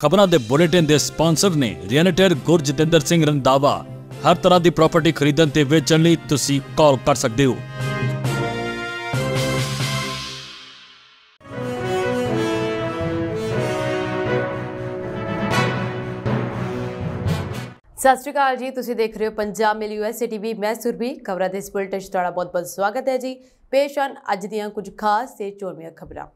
ਖਬਰਾਂ ਦੇ ਬੁਲੇਟਿਨ ਦੇ ਸਪਾਂਸਰ ਨੇ ਰੀਅਲਟਰ ਗੁਰਜਤਿੰਦਰ ਸਿੰਘ ਰੰਦਾਵਾ ਹਰ ਤਰ੍ਹਾਂ ਦੀ ਪ੍ਰਾਪਰਟੀ ਖਰੀਦਣ ਤੇ ਵੇਚਣ ਲਈ ਤੁਸੀਂ ਕਾਲ ਕਰ ਸਕਦੇ ਹੋ। ਸਤਿ ਸ਼੍ਰੀ ਅਕਾਲ ਜੀ, ਤੁਸੀਂ ਦੇਖ ਰਹੇ ਹੋ ਪੰਜਾਬ ਮਿਲ ਯੂਐਸਏ ਟੀਵੀ ਮੈਂ ਸੁਰਬੀ ਖਬਰਾਂ ਦੇ ਇਸ ਬੁਲੇਟਿਨ 'ਚ ਤੁਹਾਡਾ ਬਹੁਤ-ਬਹੁਤ ਸਵਾਗਤ ਹੈ ਜੀ। ਪੇਸ਼ ਹਨ ਅੱਜ ਦੀਆਂ ਕੁਝ ਖਾਸ ਤੇ ਚੋਣਵੀਆਂ ਖਬਰਾਂ।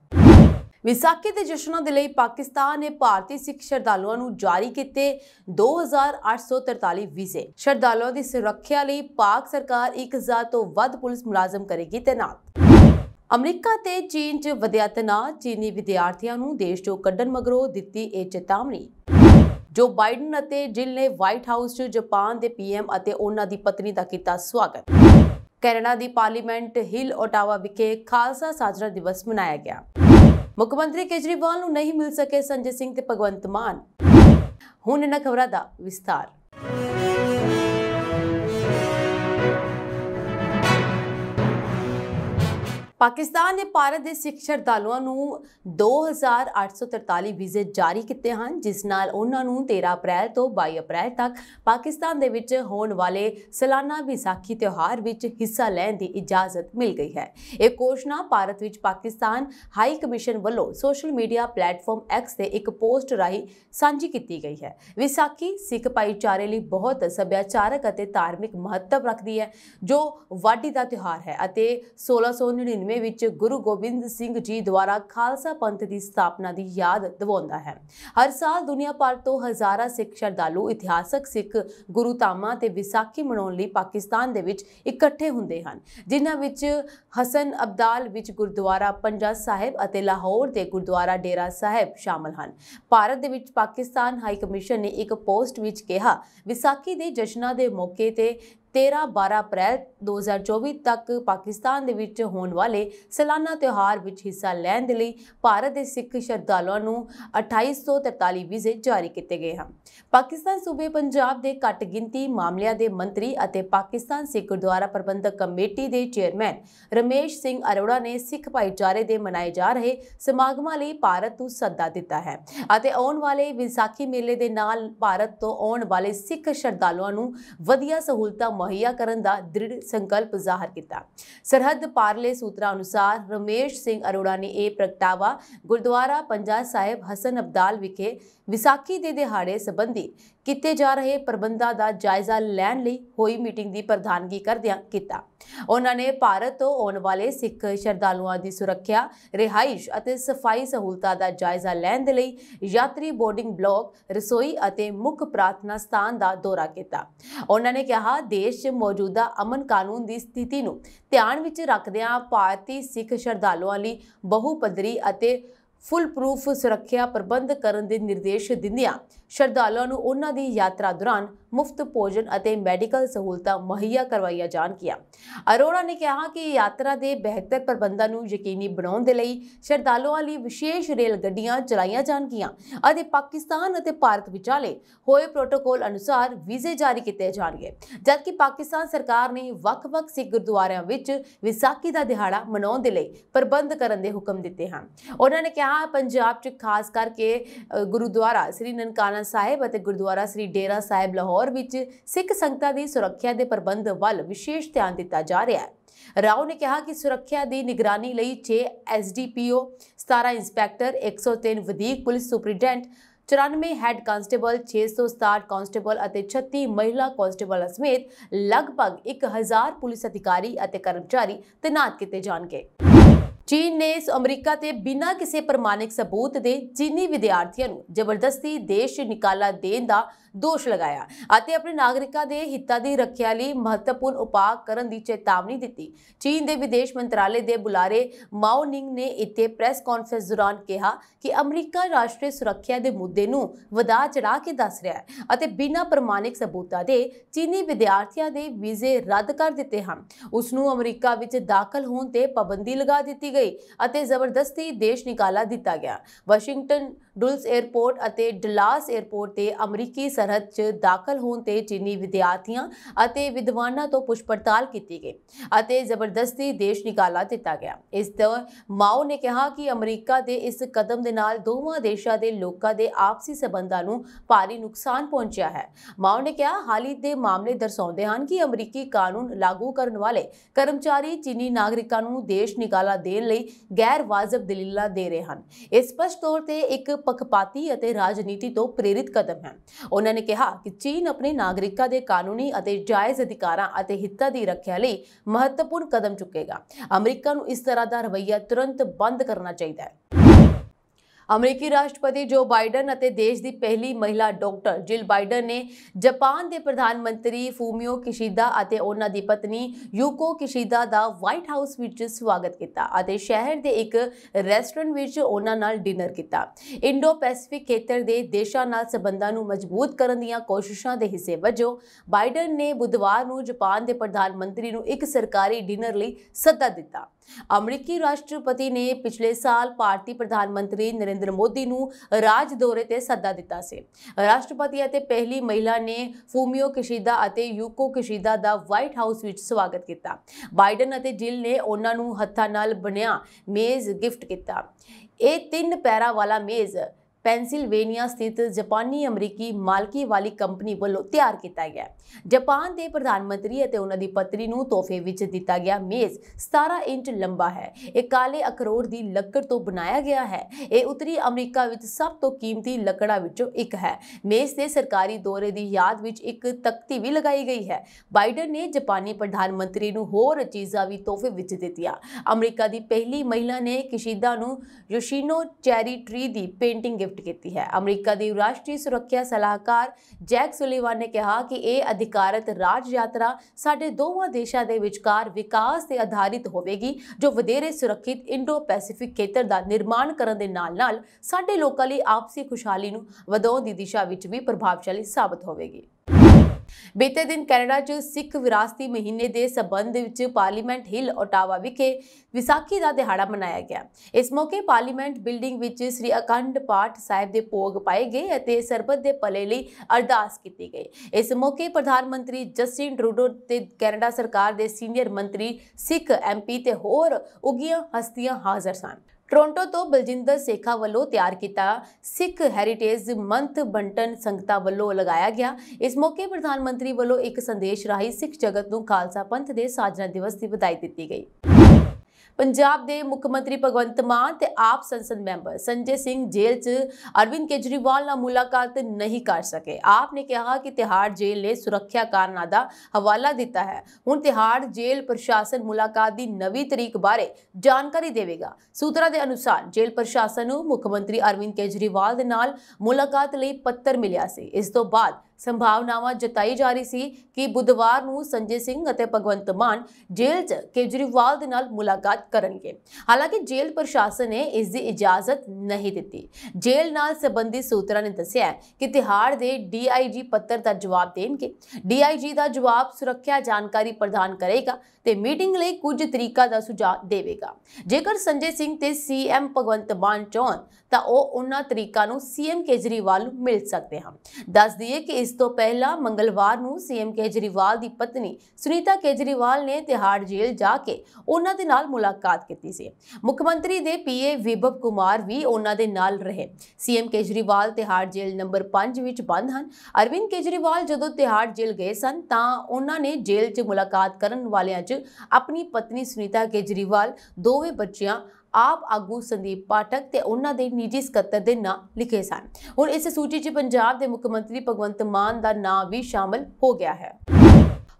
ਵਿਸਾਖੀ ਦੇ ਜਸ਼ਨਾਂ ਦੇ ਲਈ ਪਾਕਿਸਤਾਨ ਨੇ ਭਾਰਤੀ ਸਿੱਖ ਸ਼ਰਧਾਲੂਆਂ ਨੂੰ ਜਾਰੀ ਕੀਤੇ 2843 ਵੀਜ਼ੇ। ਸ਼ਰਧਾਲੂਆਂ ਦੀ ਸੁਰੱਖਿਆ ਲਈ ਪਾਕ ਸਰਕਾਰ 1000 ਤੋਂ ਵੱਧ ਪੁਲਿਸ ਮੁਲਾਜ਼ਮ ਕਰੇਗੀ ਤੈਨਾਤ। ਅਮਰੀਕਾ ਤੇ ਚੀਨ 'ਚ ਵਧਿਆ ਤਣਾਅ, ਚੀਨੀ ਵਿਦਿਆਰਥੀਆਂ ਨੂੰ ਦੇਸ਼ 'ਚੋਂ ਕੱਢਣ ਮਗਰੋਂ ਦਿੱਤੀ ਇਹ ਚੇਤਾਵਨੀ। ਜੋ ਬਾਈਡਨ ਅਤੇ ਜਿਲ ਨੇ ਵਾਈਟ ਹਾਊਸ 'ਚ ਜਾਪਾਨ ਦੇ ਪੀਐਮ ਅਤੇ ਉਹਨਾਂ ਦੀ ਪਤਨੀ ਦਾ ਕੀਤਾ ਸਵਾਗਤ। ਕੈਨੇਡਾ ਦੀ ਪਾਰਲੀਮੈਂਟ ਹਿਲ ਓਟਾਵਾ ਵਿਖੇ ਖਾਲਸਾ ਸਾਜਨਾ ਦਿਵਸ ਮਨਾਇਆ ਗਿਆ। ਮੁੱਖ ਮੰਤਰੀ ਕੇਜਰੀਵਾਲ ਨੂੰ ਨਹੀਂ ਮਿਲ ਸਕੇ ਸੰਜੇ ਸਿੰਘ ਤੇ ਭਗਵੰਤ ਮਾਨ। ਹੁਣ ਇਹਨਾਂ ਖਬਰਾਂ ਦਾ ਵਿਸਥਾਰ। ਪਾਕਿਸਤਾਨ ਨੇ ਭਾਰਤ ਦੇ ਸਿੱਖ ਸ਼ਰਧਾਲੂਆਂ ਨੂੰ 2843 ਵੀਜ਼ੇ ਜਾਰੀ ਕੀਤੇ ਹਨ, ਜਿਸ ਨਾਲ ਉਹਨਾਂ ਨੂੰ 13 ਅਪ੍ਰੈਲ ਤੋਂ 22 ਅਪ੍ਰੈਲ ਤੱਕ ਪਾਕਿਸਤਾਨ ਦੇ ਵਿੱਚ ਹੋਣ ਵਾਲੇ ਸਾਲਾਨਾ ਵਿਸਾਖੀ ਤਿਉਹਾਰ ਵਿੱਚ ਹਿੱਸਾ ਲੈਣ ਦੀ ਇਜਾਜ਼ਤ ਮਿਲ ਗਈ ਹੈ। ਇਹ ਘੋਸ਼ਣਾ ਭਾਰਤ ਵਿੱਚ ਪਾਕਿਸਤਾਨ ਹਾਈ ਕਮਿਸ਼ਨ ਵੱਲੋਂ ਸੋਸ਼ਲ ਮੀਡੀਆ ਪਲੇਟਫਾਰਮ ਐਕਸ ਤੇ ਇੱਕ ਪੋਸਟ ਰਾਹੀਂ ਸਾਂਝੀ ਕੀਤੀ ਗਈ ਹੈ। ਵਿਸਾਖੀ ਸਿੱਖ ਭਾਈਚਾਰੇ ਲਈ ਬਹੁਤ ਸੱਭਿਆਚਾਰਕ ਅਤੇ ਧਾਰਮਿਕ ਮਹੱਤਵ ਰੱਖਦੀ ਹੈ, ਜੋ ਵਾਢੀ ਦਾ ਤਿਉਹਾਰ ਹੈ ਅਤੇ 1699 ਵਿੱਚ ਗੁਰੂ ਗੋਬਿੰਦ ਸਿੰਘ ਜੀ ਦੁਆਰਾ ਖਾਲਸਾ ਪੰਥ ਦੀ ਸਥਾਪਨਾ ਦੀ ਯਾਦ ਦਿਵਾਉਂਦਾ ਹੈ। ਹਰ ਸਾਲ ਦੁਨੀਆ ਭਰ ਤੋਂ ਹਜ਼ਾਰਾਂ ਸਿੱਖ ਸ਼ਰਧਾਲੂ, ਇਤਿਹਾਸਕ ਸਿੱਖ ਗੁਰੂ ਧਾਮਾਂ ਤੇ ਵਿਸਾਖੀ ਮਨਾਉਣ ਲਈ ਪਾਕਿਸਤਾਨ ਦੇ ਵਿੱਚ ਇਕੱਠੇ ਹੁੰਦੇ ਹਨ। ਜਿਨ੍ਹਾਂ ਵਿੱਚ ਹਸਨ ਅਬਦਾਲ ਵਿੱਚ ਗੁਰਦੁਆਰਾ ਪੰਜਾ ਸਾਹਿਬ ਅਤੇ ਲਾਹੌਰ ਦੇ ਗੁਰਦੁਆਰਾ ਡੇਰਾ ਸਾਹਿਬ ਸ਼ਾਮਲ ਹਨ। ਭਾਰਤ ਦੇ ਵਿੱਚ ਪਾਕਿਸਤਾਨ ਹਾਈ ਕਮਿਸ਼ਨ ਨੇ ਇੱਕ ਪੋਸਟ ਵਿੱਚ ਕਿਹਾ, ਵਿਸਾਖੀ ਦੇ ਜਸ਼ਨਾਂ ਦੇ ਮੌਕੇ ਤੇ 13-12 ਅਪ੍ਰੈਲ 2024 ਤੱਕ ਪਾਕਿਸਤਾਨ ਦੇ ਵਿੱਚ ਹੋਣ ਵਾਲੇ ਸਾਲਾਨਾ ਤਿਉਹਾਰ ਵਿੱਚ ਹਿੱਸਾ ਲੈਣ ਦੇ ਲਈ ਭਾਰਤ ਦੇ ਸਿੱਖ ਸ਼ਰਧਾਲੂਆਂ ਨੂੰ 2843 ਵੀਜ਼ੇ ਜਾਰੀ ਕੀਤੇ ਗਏ ਹਨ। ਪਾਕਿਸਤਾਨ ਸੂਬੇ ਪੰਜਾਬ ਦੇ ਘੱਟ ਗਿਣਤੀ ਮਾਮਲਿਆਂ ਦੇ ਮੰਤਰੀ ਅਤੇ ਪਾਕਿਸਤਾਨ ਸਿੱਖ ਗੁਰਦੁਆਰਾ ਪ੍ਰਬੰਧਕ ਕਮੇਟੀ ਦੇ ਚੇਅਰਮੈਨ ਰਮੇਸ਼ ਸਿੰਘ ਅਰੋੜਾ ਨੇ ਸਿੱਖ ਭਾਈਚਾਰੇ ਦੇ ਮਨਾਏ ਜਾ ਰਹੇ ਸਮਾਗਮਾਂ ਲਈ ਭਾਰਤ ਨੂੰ ਸੱਦਾ ਦਿੱਤਾ ਹੈ ਅਤੇ ਆਉਣ ਵਾਲੇ ਵਿਸਾਖੀ ਮੇਲੇ ਦੇ ਨਾਲ ਭਾਰਤ ਤੋਂ ਆਉਣ ਵਾਲੇ ਸਿੱਖ ਸ਼ਰਧਾਲੂਆਂ ਨੂੰ ਵਧੀਆ ਸਹੂਲਤਾਂ ਮੁਹੱਈਆ ਕਰਨ ਦਾ ਦ੍ਰਿੜ ਸੰਕਲਪ ਜ਼ਾਹਰ ਕੀਤਾ। ਸਰਹੱਦ ਪਾਰਲੇ ਸੂਤਰਾਂ ਅਨੁਸਾਰ ਰਮੇਸ਼ ਸਿੰਘ ਅਰੋੜਾ ਨੇ ਇਹ ਪ੍ਰਗਟਾਵਾ ਗੁਰਦੁਆਰਾ ਪੰਜਾ ਸਾਹਿਬ ਹਸਨ ਅਬਦਾਲ ਵਿਖੇ ਵਿਸਾਖੀ ਦੇ ਦਿਹਾੜੇ ਸੰਬੰਧੀ ਕੀਤੇ ਜਾ ਰਹੇ ਪ੍ਰਬੰਧਾਂ ਦਾ ਜਾਇਜ਼ਾ ਲੈਣ ਲਈ ਹੋਈ ਮੀਟਿੰਗ ਦੀ ਪ੍ਰਧਾਨਗੀ ਕਰਦਿਆਂ ਕੀਤਾ। ਉਹਨਾਂ ਨੇ ਭਾਰਤ ਤੋਂ ਆਉਣ ਵਾਲੇ ਸਿੱਖ ਸ਼ਰਧਾਲੂਆਂ ਦੀ ਸੁਰੱਖਿਆ, ਰਿਹਾਇਸ਼ ਅਤੇ ਸਫ਼ਾਈ ਸਹੂਲਤਾਂ ਦਾ ਜਾਇਜ਼ਾ ਲੈਣ ਦੇ ਲਈ ਯਾਤਰੀ ਬੋਰਡਿੰਗ ਬਲਾਕ, ਰਸੋਈ ਅਤੇ ਮੁੱਖ ਪ੍ਰਾਰਥਨਾ ਸਥਾਨ ਦਾ ਦੌਰਾ ਕੀਤਾ। ਉਹਨਾਂ ਨੇ ਕਿਹਾ, ਦੇਸ਼ 'ਚ ਮੌਜੂਦਾ ਅਮਨ ਕਾਨੂੰਨ ਦੀ ਸਥਿਤੀ ਨੂੰ ਧਿਆਨ ਵਿੱਚ ਰੱਖਦਿਆਂ ਭਾਰਤੀ ਸਿੱਖ ਸ਼ਰਧਾਲੂਆਂ ਲਈ ਬਹੁ ਪੱਧਰੀ ਅਤੇ ਫੁੱਲ ਪ੍ਰੂਫ ਸੁਰੱਖਿਆ ਪ੍ਰਬੰਧ ਕਰਨ ਦੇ ਨਿਰਦੇਸ਼ ਦਿੰਦਿਆਂ ਸ਼ਰਧਾਲੂਆਂ ਨੂੰ ਉਹਨਾਂ ਦੀ ਯਾਤਰਾ ਦੌਰਾਨ ਮੁਫਤ ਭੋਜਨ ਅਤੇ ਮੈਡੀਕਲ ਸਹੂਲਤਾਂ ਮੁਹੱਈਆ ਕਰਵਾਈਆਂ ਜਾਣਗੀਆਂ ਅਰੋੜਾ ਨੇ ਕਿਹਾ ਕਿ ਯਾਤਰਾ ਦੇ ਬਿਹਤਰ ਪ੍ਰਬੰਧਾਂ ਨੂੰ ਯਕੀਨੀ ਬਣਾਉਣ ਦੇ ਲਈ ਸ਼ਰਧਾਲੂਆਂ ਲਈ ਵਿਸ਼ੇਸ਼ ਰੇਲ ਗੱਡੀਆਂ ਚਲਾਈਆਂ ਜਾਣਗੀਆਂ ਅਤੇ ਪਾਕਿਸਤਾਨ ਅਤੇ ਭਾਰਤ ਵਿਚਾਲੇ ਹੋਏ ਪ੍ਰੋਟੋਕੋਲ ਅਨੁਸਾਰ ਵੀਜ਼ੇ ਜਾਰੀ ਕੀਤੇ ਜਾਣਗੇ। ਜਦਕਿ ਪਾਕਿਸਤਾਨ ਸਰਕਾਰ ਨੇ ਵੱਖ-ਵੱਖ ਸਿੱਖ ਗੁਰਦੁਆਰਿਆਂ ਵਿੱਚ ਵਿਸਾਖੀ ਦਾ ਦਿਹਾੜਾ ਮਨਾਉਣ ਦੇ ਲਈ ਪ੍ਰਬੰਧ ਕਰਨ ਦੇ ਹੁਕਮ ਦਿੱਤੇ ਹਨ। ਉਹਨਾਂ ਨੇ ਕਿਹਾ, ਪੰਜਾਬ 'ਚ ਖਾਸ ਕਰਕੇ ਗੁਰਦੁਆਰਾ ਸ੍ਰੀ ਨਨਕਾਣਾ ਸਾਹਿਬ ਅਤੇ ਗੁਰਦੁਆਰਾ ਸ੍ਰੀ ਡੇਰਾ ਸਾਹਿਬ ਲਾਹੌਰ ਵਿੱਚ ਸਿੱਖ ਸੰਗਤਾਂ ਦੀ ਸੁਰੱਖਿਆ ਦੇ ਪ੍ਰਬੰਧ ਵੱਲ ਵਿਸ਼ੇਸ਼ ਧਿਆਨ ਦਿੱਤਾ ਜਾ ਰਿਹਾ ਹੈ। ਰਾਓ ਨੇ ਕਿਹਾ ਕਿ ਸੁਰੱਖਿਆ ਦੀ ਨਿਗਰਾਨੀ ਲਈ 6 ਐਸਡੀਪੀਓ 17 ਇੰਸਪੈਕਟਰ 103 ਵਧੀਕ police superintendent 94 head constable 667 constable ਅਤੇ 36 ਮਹਿਲਾ ਕਾਂਸਟੇਬਲ ਸਮੇਤ ਲਗਭਗ 1000 ਪੁਲਿਸ ਅਧਿਕਾਰੀ ਅਤੇ ਕਰਮਚਾਰੀ ਤੈਨਾਤ ਕੀਤੇ ਜਾਣਗੇ। ਚੀਨ ਨੇ ਅਮਰੀਕਾ ਤੇ ਬਿਨਾਂ ਕਿਸੇ ਪ੍ਰਮਾਣਿਕ ਸਬੂਤ ਦੇ ਚੀਨੀ ਵਿਦਿਆਰਥੀਆਂ ਨੂੰ ਜ਼ਬਰਦਸਤੀ ਦੇਸ਼ ਨਿਕਾਲਾ ਦੇਣ ਦਾ ਦੋਸ਼ ਲਗਾਇਆ ਅਤੇ ਆਪਣੇ ਨਾਗਰਿਕਾਂ ਦੇ ਹਿੱਤਾਂ ਦੀ ਰੱਖਿਆ ਲਈ ਮਹੱਤਵਪੂਰਨ ਉਪਾਅ ਕਰਨ ਦੀ ਚੇਤਾਵਨੀ ਦਿੱਤੀ। ਚੀਨ ਦੇ ਵਿਦੇਸ਼ ਮੰਤਰਾਲੇ ਦੇ ਬੁਲਾਰੇ ਮਾਓ ਨਿੰਗ ਨੇ ਇੱਥੇ ਪ੍ਰੈਸ ਕਾਨਫਰੰਸ ਦੌਰਾਨ ਕਿਹਾ ਕਿ ਅਮਰੀਕਾ ਰਾਸ਼ਟਰੀ ਸੁਰੱਖਿਆ ਦੇ ਮੁੱਦੇ ਨੂੰ ਵਧਾ ਚੜਾ ਕੇ ਦੱਸ ਰਿਹਾ ਹੈ ਅਤੇ ਬਿਨਾਂ ਪ੍ਰਮਾਣਿਕ ਸਬੂਤਾਂ ਦੇ ਚੀਨੀ ਵਿਦਿਆਰਥੀਆਂ ਦੇ ਵੀਜ਼ੇ ਰੱਦ ਕਰ ਦਿੱਤੇ ਹਨ। ਉਸ ਨੂੰ ਅਮਰੀਕਾ ਵਿੱਚ ਦਾਖਲ ਹੋਣ ਤੇ ਪਾਬੰਦੀ ਲਗਾ ਦਿੱਤੀ ਗਈ ਅਤੇ ਜ਼ਬਰਦਸਤੀ ਦੇਸ਼ ਨਿਕਾਲਾ ਦਿੱਤਾ ਗਿਆ। ਵਾਸ਼ਿੰਗਟਨ ਡੁਲਸ 에ਅਰਪੋਰਟ ਅਤੇ ਡਲਾਸ 에ਅਰਪੋਰਟ ਤੇ ਅਮਰੀਕੀ ਸਰਹੱਦ 'ਚ ਦਾਖਲ ਹੋਣ ਤੇ ਚੀਨੀ ਵਿਦਿਆਰਥੀਆਂ ਅਤੇ ਵਿਦਵਾਨਾਂ ਤੋਂ ਪੁੱਛ ਪੜਤਾਲ ਕੀਤੀ ਗਈ ਅਤੇ ਜ਼ਬਰਦਸਤੀ ਦੇਸ਼ ਨਿਕਾਲਾ ਦਿੱਤਾ ਗਿਆ। ਇਸ ਤੋਂ ਮਾਓ ਨੇ ਕਿਹਾ ਕਿ ਅਮਰੀਕਾ ਦੇ ਇਸ ਕਦਮ ਦੇ ਨਾਲ ਦੋਵਾਂ ਦੇਸ਼ਾਂ ਦੇ ਲੋਕਾਂ ਦੇ ਆਪਸੀ ਸਬੰਧਾਂ ਨੂੰ ਭਾਰੀ ਨੁਕਸਾਨ ਪਹੁੰਚਿਆ ਹੈ। ਮਾਓ ਨੇ ਕਿਹਾ, ਹਾਲੀ ਦੇ ਮਾਮਲੇ ਦਰਸਾਉਂਦੇ ਹਨ ਕਿ ਅਮਰੀਕੀ ਕਾਨੂੰਨ ਲਾਗੂ ਕਰਨ ਵਾਲੇ ਕਰਮਚਾਰੀ ਚੀਨੀ ਨਾਗਰਿਕਾਂ ਨੂੰ ਦੇਸ਼ ਨਿਕਾਲਾ ਦੇਣ ਲਈ ਗੈਰ ਵਾਜਬ ਦਲੀਲਾਂ ਦੇ ਰਹੇ ਹਨ। ਇਹ ਸਪਸ਼ਟ ਤੌਰ ਤੇ ਇੱਕ ਪੱਖਪਾਤੀ ਅਤੇ ਰਾਜਨੀਤੀ ਤੋਂ ਪ੍ਰੇਰਿਤ ਕਦਮ ਹੈ। ਉਹਨਾਂ ਨੇ ਕਿਹਾ ਕਿ ਚੀਨ ਆਪਣੇ ਨਾਗਰਿਕਾਂ ਦੇ ਕਾਨੂੰਨੀ ਅਤੇ ਜਾਇਜ਼ ਅਧਿਕਾਰਾਂ ਅਤੇ ਹਿੱਤਾਂ ਦੀ ਰੱਖਿਆ ਲਈ ਮਹੱਤਵਪੂਰਨ ਕਦਮ ਚੁੱਕੇਗਾ। ਅਮਰੀਕਾ ਨੂੰ ਇਸ ਤਰ੍ਹਾਂ ਦਾ ਰਵੱਈਆ ਤੁਰੰਤ ਬੰਦ ਕਰਨਾ ਚਾਹੀਦਾ ਹੈ। ਅਮਰੀਕੀ ਰਾਸ਼ਟਰਪਤੀ ਜੋ ਬਾਈਡਨ ਅਤੇ ਦੇਸ਼ ਦੀ ਪਹਿਲੀ ਮਹਿਲਾ ਡਾਕਟਰ ਜਿਲ ਬਾਈਡਨ ਨੇ ਜਾਪਾਨ ਦੇ ਪ੍ਰਧਾਨ ਮੰਤਰੀ ਫੂਮੀਓ ਕਿਸ਼ੀਦਾ ਅਤੇ ਉਹਨਾਂ ਦੀ ਪਤਨੀ ਯੂਕੋ ਕਿਸ਼ੀਦਾ ਦਾ ਵਾਈਟ ਹਾਊਸ ਵਿੱਚ ਸਵਾਗਤ ਕੀਤਾ ਅਤੇ ਸ਼ਹਿਰ ਦੇ ਇੱਕ ਰੈਸਟੋਰੈਂਟ ਵਿੱਚ ਉਹਨਾਂ ਨਾਲ ਡਿਨਰ ਕੀਤਾ। ਇੰਡੋ ਪੈਸੀਫਿਕ ਖੇਤਰ ਦੇ ਦੇਸ਼ਾਂ ਨਾਲ ਸਬੰਧਾਂ ਨੂੰ ਮਜ਼ਬੂਤ ਕਰਨ ਦੀਆਂ ਕੋਸ਼ਿਸ਼ਾਂ ਦੇ ਹਿੱਸੇ ਵਜੋਂ ਬਾਈਡਨ ਨੇ ਬੁੱਧਵਾਰ ਨੂੰ ਜਾਪਾਨ ਦੇ ਪ੍ਰਧਾਨ ਮੰਤਰੀ ਨੂੰ ਇੱਕ ਸਰਕਾਰੀ ਡਿਨਰ ਲਈ ਸੱਦਾ ਦਿੱਤਾ। ਅਮਰੀਕੀ ਰਾਸ਼ਟਰਪਤੀ ਨੇ ਪਿਛਲੇ ਸਾਲ ਭਾਰਤੀ ਪ੍ਰਧਾਨ ਮੰਤਰੀ ਨਰਿੰਦਰ ਮੋਦੀ ਨੂੰ ਰਾਜ ਦੌਰੇ ਤੇ ਸੱਦਾ ਦਿੱਤਾ ਸੀ। ਰਾਸ਼ਟਰਪਤੀ ਅਤੇ ਪਹਿਲੀ ਮਹਿਲਾ ਨੇ ਫੂਮੀਓ ਕਿਸ਼ੀਦਾ ਅਤੇ ਯੂਕੋ ਕਿਸ਼ੀਦਾ ਦਾ ਵਾਈਟ ਹਾਊਸ ਵਿੱਚ ਸਵਾਗਤ ਕੀਤਾ। ਬਾਈਡਨ ਅਤੇ ਜਿਲ ਨੇ ਉਹਨਾਂ ਨੂੰ ਹੱਥਾਂ ਨਾਲ ਬਣਿਆ ਮੇਜ਼ ਗਿਫਟ ਕੀਤਾ। ਇਹ ਤਿੰਨ ਪੈਰਾਂ ਵਾਲਾ ਮੇਜ਼ ਪੈਂਸਿਲਵੇਨੀਆ ਸਥਿਤ ਜਾਪਾਨੀ ਅਮਰੀਕੀ ਮਾਲਕੀ ਵਾਲੀ ਕੰਪਨੀ ਵੱਲੋਂ ਤਿਆਰ ਕੀਤਾ ਗਿਆ। ਜਾਪਾਨ ਦੇ ਪ੍ਰਧਾਨ ਮੰਤਰੀ ਅਤੇ ਉਹਨਾਂ ਦੀ ਪਤਨੀ ਨੂੰ ਤੋਹਫੇ ਵਿੱਚ ਦਿੱਤਾ ਗਿਆ ਮੇਜ਼ 17 ਇੰਚ ਲੰਬਾ ਹੈ। ਇਹ ਕਾਲੇ ਅਖਰੋਟ ਦੀ ਲੱਕੜ ਤੋਂ ਬਣਾਇਆ ਗਿਆ ਹੈ। ਇਹ ਉੱਤਰੀ ਅਮਰੀਕਾ ਵਿੱਚ ਸਭ ਤੋਂ ਕੀਮਤੀ ਲੱਕੜਾਂ ਵਿੱਚੋਂ ਇੱਕ ਹੈ। ਮੇਜ਼ ਦੇ ਸਰਕਾਰੀ ਦੌਰੇ ਦੀ ਯਾਦ ਵਿੱਚ ਇੱਕ ਤਖਤੀ ਵੀ ਲਗਾਈ ਗਈ ਹੈ। ਬਾਈਡਨ ਨੇ ਜਾਪਾਨੀ ਪ੍ਰਧਾਨ ਮੰਤਰੀ ਨੂੰ ਹੋਰ ਚੀਜ਼ਾਂ ਵੀ ਤੋਹਫੇ ਵਿੱਚ ਦਿੱਤੀਆਂ। ਅਮਰੀਕਾ ਦੀ ਪਹਿਲੀ ਮਹਿਲਾ ਨੇ ਕਿਸ਼ੀਦਾ ਨੂੰ ਯੋਸ਼ੀਨੋ ਚੈਰੀ ਟਰੀ ਦੀ ਪੇਂਟਿੰਗ ਗਿਫਟ ਕੀਤੀ ਹੈ। ਅਮਰੀਕਾ ਦੀ ਰਾਸ਼ਟਰੀ ਸੁਰੱਖਿਆ ਸਲਾਹਕਾਰ ਜੈਕ ਸੁਲੀਵਾਨ ਨੇ ਕਿਹਾ ਕਿ ਇਹ ਅਧਿਕਾਰਤ ਰਾਜ ਯਾਤਰਾ ਸਾਡੇ ਦੋਵਾਂ ਦੇਸ਼ਾਂ ਦੇ ਵਿਚਕਾਰ ਵਿਕਾਸ ਤੇ ਆਧਾਰਿਤ ਹੋਵੇਗੀ, ਜੋ ਵਧੇਰੇ ਸੁਰੱਖਿਅਤ ਇੰਡੋ ਪੈਸੀਫਿਕ ਖੇਤਰ ਦਾ ਨਿਰਮਾਣ ਕਰਨ ਦੇ ਨਾਲ-ਨਾਲ ਸਾਡੇ ਲੋਕਾਂ ਲਈ ਆਪਸੀ ਖੁਸ਼ਹਾਲੀ ਨੂੰ ਵਧਾਉਣ ਦੀ ਦਿਸ਼ਾ ਵਿੱਚ ਵੀ ਪ੍ਰਭਾਵਸ਼ਾਲੀ ਸਾਬਤ ਹੋਵੇਗੀ। ਬੀਤੇ ਦਿਨ ਕੈਨੇਡਾ 'ਚ ਸਿੱਖ ਵਿਰਾਸਤੀ ਮਹੀਨੇ ਦੇ ਸਬੰਧ ਵਿੱਚ ਪਾਰਲੀਮੈਂਟ ਹਿੱਲ ਓਟਾਵਾ ਵਿਖੇ ਵਿਸਾਖੀ ਦਾ ਦਿਹਾੜਾ ਮਨਾਇਆ ਗਿਆ। ਇਸ ਮੌਕੇ ਪਾਰਲੀਮੈਂਟ ਬਿਲਡਿੰਗ ਵਿੱਚ ਸ੍ਰੀ ਅਖੰਡ ਪਾਠ ਸਾਹਿਬ ਦੇ ਭੋਗ ਪਾਏ ਗਏ ਅਤੇ ਸਰਬਤ ਦੇ ਭਲੇ ਲਈ ਅਰਦਾਸ ਕੀਤੀ ਗਈ। ਇਸ ਮੌਕੇ ਪ੍ਰਧਾਨ ਮੰਤਰੀ ਜਸਟਿਨ ਟਰੂਡੋ ਤੇ ਕੈਨੇਡਾ ਸਰਕਾਰ ਦੇ ਸੀਨੀਅਰ ਮੰਤਰੀ, ਸਿੱਖ ਐਮਪੀ ਤੇ ਹੋਰ ਉਗੀਆਂ ਹਸਤੀਆਂ ਹਾਜ਼ਰ ਸਨ। ਟੋਰਾਂਟੋ ਤੋਂ ਬਲਜਿੰਦਰ ਸੇਖਾ ਵੱਲੋਂ ਤਿਆਰ ਕੀਤਾ ਸਿੱਖ ਹੈਰੀਟੇਜ ਮੰਥ ਬੰਟਨ ਸੰਗਤਾਂ ਵੱਲੋਂ ਲਗਾਇਆ ਗਿਆ। ਇਸ ਮੌਕੇ ਪ੍ਰਧਾਨ ਮੰਤਰੀ ਵੱਲੋਂ ਇੱਕ ਸੰਦੇਸ਼ ਰਾਹੀਂ ਸਿੱਖ ਜਗਤ ਨੂੰ ਖਾਲਸਾ ਪੰਥ ਦੇ ਸਾਜਨਾ ਦਿਵਸ ਦੀ ਵਧਾਈ ਦਿੱਤੀ ਗਈ। ਪੰਜਾਬ ਦੇ ਮੁੱਖ ਮੰਤਰੀ ਭਗਵੰਤ ਮਾਨ ਤੇ ਆਪ ਸੰਸਦ ਮੈਂਬਰ ਸੰਜੇ ਸਿੰਘ ਜੇਲ੍ਹ 'ਚ ਅਰਵਿੰਦ ਕੇਜਰੀਵਾਲ ਨਾਲ ਮੁਲਾਕਾਤ ਨਹੀਂ ਕਰ ਸਕੇ। ਆਪ ਨੇ ਕਿਹਾ ਕਿ ਤਿਹਾੜ ਜੇਲ੍ਹ ਨੇ ਸੁਰੱਖਿਆ ਕਾਰਨਾਂ ਦਾ ਹਵਾਲਾ ਦਿੱਤਾ ਹੈ। ਹੁਣ ਤਿਹਾੜ ਜੇਲ੍ਹ ਪ੍ਰਸ਼ਾਸਨ ਮੁਲਾਕਾਤ ਦੀ ਨਵੀਂ ਤਰੀਕ ਬਾਰੇ ਜਾਣਕਾਰੀ ਦੇਵੇਗਾ। ਸੂਤਰਾਂ ਦੇ ਅਨੁਸਾਰ ਜੇਲ੍ਹ ਪ੍ਰਸ਼ਾਸਨ ਨੂੰ ਮੁੱਖ ਮੰਤਰੀ ਅਰਵਿੰਦ ਕੇਜਰੀਵਾਲ ਦੇ ਨਾਲ ਮੁਲਾਕਾਤ ਲਈ ਪੱਤਰ ਮਿਲਿਆ ਸੀ। ਇਸ ਤੋਂ ਬਾਅਦ ਸੰਭਾਵਨਾਵਾਂ ਜਤਾਈ ਜਾ ਰਹੀ ਸੀ ਕਿ ਬੁੱਧਵਾਰ ਨੂੰ ਸੰਜੇ ਸਿੰਘ ਅਤੇ ਭਗਵੰਤ ਮਾਨ ਜੇਲ੍ਹ 'ਚ ਕੇਜਰੀਵਾਲ ਦੇ ਨਾਲ ਮੁਲਾਕਾਤ ਕਰਨਗੇ। ਹਾਲਾਂਕਿ ਜੇਲ੍ਹ ਪ੍ਰਸ਼ਾਸਨ ਨੇ ਇਸ ਦੀ ਇਜਾਜ਼ਤ ਨਹੀਂ ਦਿੱਤੀ। ਜੇਲ੍ਹ ਨਾਲ ਸੰਬੰਧਿਤ ਸੂਤਰਾਂ ਨੇ ਦੱਸਿਆ ਕਿ ਤਿਹਾੜ ਦੇ ਡੀਆਈਜੀ ਪੱਤਰ ਦਾ ਜਵਾਬ ਦੇਣਗੇ। ਡੀਆਈਜੀ ਦਾ ਜਵਾਬ ਸੁਰੱਖਿਆ ਜਾਣਕਾਰੀ ਪ੍ਰਦਾਨ ਕਰੇਗਾ ਤੇ ਮੀਟਿੰਗ ਲਈ ਕੁਝ ਤਰੀਕਾ ਦਾ ਸੁਝਾਅ ਦੇਵੇਗਾ। ਜੇਕਰ ਸੰਜੇ ਸਿੰਘ ਤੇ ਸੀਐਮ ਭਗਵੰਤ ਮਾਨ ਚਾਹਣ ਤਾਂ ਉਹ ਉਹਨਾਂ ਤਰੀਕਾ ਨੂੰ ਸੀਐਮ ਕੇਜਰੀਵਾਲ ਨੂੰ ਮਿਲ ਸਕਦੇ ਹਨ। ਦੱਸ ਦਈਏ ਕਿ ਇਸ ਤੋਂ ਪਹਿਲਾਂ ਮੰਗਲਵਾਰ ਨੂੰ ਸੀਐਮ ਕੇਜਰੀਵਾਲ ਦੀ ਪਤਨੀ ਸੁਨੀਤਾ ਕੇਜਰੀਵਾਲ ਨੇ ਤਿਹਾੜ ਜੇਲ੍ਹ ਜਾ ਕੇ ਉਹਨਾਂ ਦੇ ਨਾਲ ਮੁਲਾਕਾਤ ਕੀਤੀ ਸੀ। ਮੁੱਖ ਮੰਤਰੀ ਦੇ ਪੀਏ ਵਿਭਵ ਕੁਮਾਰ ਵੀ ਉਹਨਾਂ ਦੇ ਨਾਲ ਰਹੇ। CM Kejriwal Tihar jail number 5 ਵਿੱਚ ਬੰਦ ਹਨ। ਅਰਵਿੰਦ ਕੇਜਰੀਵਾਲ ਜਦੋਂ ਤਿਹਾੜ ਜੇਲ੍ਹ ਗਏ ਸਨ ਤਾਂ ਉਹਨਾਂ ਨੇ ਜੇਲ੍ਹ 'ਚ ਮੁਲਾਕਾਤ ਕਰਨ ਵਾਲਿਆਂ 'ਚ ਆਪਣੀ ਪਤਨੀ ਸੁਨੀਤਾ ਕੇਜਰੀਵਾਲ, ਦੋਵੇਂ ਬੱਚਿਆਂ ਆਪ ਆਗੂ ਸੰਦੀਪ ਪਾਠਕ ਤੇ ਉਹਨਾਂ ਦੇ ਨਿੱਜੀ ਸਕੱਤਰ ਦੇ ਨਾਂ ਲਿਖੇ ਸਨ। ਹੁਣ ਇਸ ਸੂਚੀ 'ਚ ਪੰਜਾਬ ਦੇ ਮੁੱਖ ਮੰਤਰੀ ਭਗਵੰਤ ਮਾਨ ਦਾ ਨਾਂ ਵੀ ਸ਼ਾਮਲ ਹੋ ਗਿਆ ਹੈ।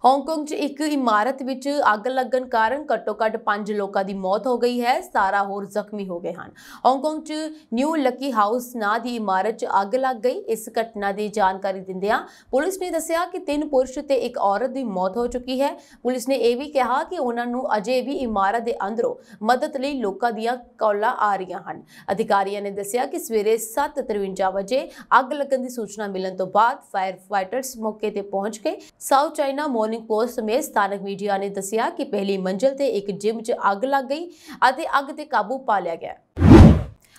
ਹਾਂਗਕਾਂਗ 'ਚ ਇੱਕ ਇਮਾਰਤ ਵਿੱਚ ਅੱਗ ਲੱਗਣ ਕਾਰਨ ਘੱਟੋ-ਘੱਟ 5 ਲੋਕਾਂ ਦੀ ਮੌਤ ਹੋ ਗਈ ਹੈ 17 ਹੋਰ ਜ਼ਖਮੀ ਹੋ ਗਏ ਹਨ। ਹਾਂਗਕਾਂਗ 'ਚ ਨਿਊ ਲੱਕੀ ਹਾਊਸ ਨਾਂ ਦੀ ਇਮਾਰਤ 'ਚ ਅੱਗ ਲੱਗ ਗਈ। ਇਸ ਘਟਨਾ ਦੀ ਜਾਣਕਾਰੀ ਦਿੰਦਿਆਂ ਪੁਲਿਸ ਨੇ ਦੱਸਿਆ ਕਿ ਤਿੰਨ ਪੁਰਸ਼ ਤੇ ਇੱਕ ਔਰਤ ਦੀ ਮੌਤ ਹੋ ਚੁੱਕੀ ਹੈ। ਪੁਲਿਸ ਨੇ ਇਹ ਵੀ ਕਿਹਾ ਕਿ ਉਹਨਾਂ ਨੂੰ ਅਜੇ ਵੀ ਇਮਾਰਤ ਦੇ ਅੰਦਰੋਂ ਮਦਦ ਲਈ ਲੋਕਾਂ ਦੀਆਂ ਕਾਲਾਂ ਆ ਰਹੀਆਂ ਹਨ। ਅਧਿਕਾਰੀਆਂ ਨੇ ਦੱਸਿਆ ਕਿ ਸਵੇਰੇ 7:53 ਵਜੇ ਅੱਗ ਲੱਗਣ ਦੀ ਸੂਚਨਾ ਮਿਲਣ ਤੋਂ ਬਾਅਦ ਫਾਇਰ ਫਾਈਟਰਸ ਮੌਕੇ ਤੇ ਪਹੁੰਚ ਕੇ South China Morning Morning Post ਸਮੇਤ ਸਥਾਨਕ ਮੀਡੀਆ ਨੇ ਦੱਸਿਆ ਕਿ ਪਹਿਲੀ ਮੰਜ਼ਲ ਤੇ ਇੱਕ ਜਿਮ 'ਚ ਅੱਗ ਲੱਗ ਗਈ ਅਤੇ ਅੱਗ ਤੇ ਕਾਬੂ ਪਾ ਲਿਆ ਗਿਆ।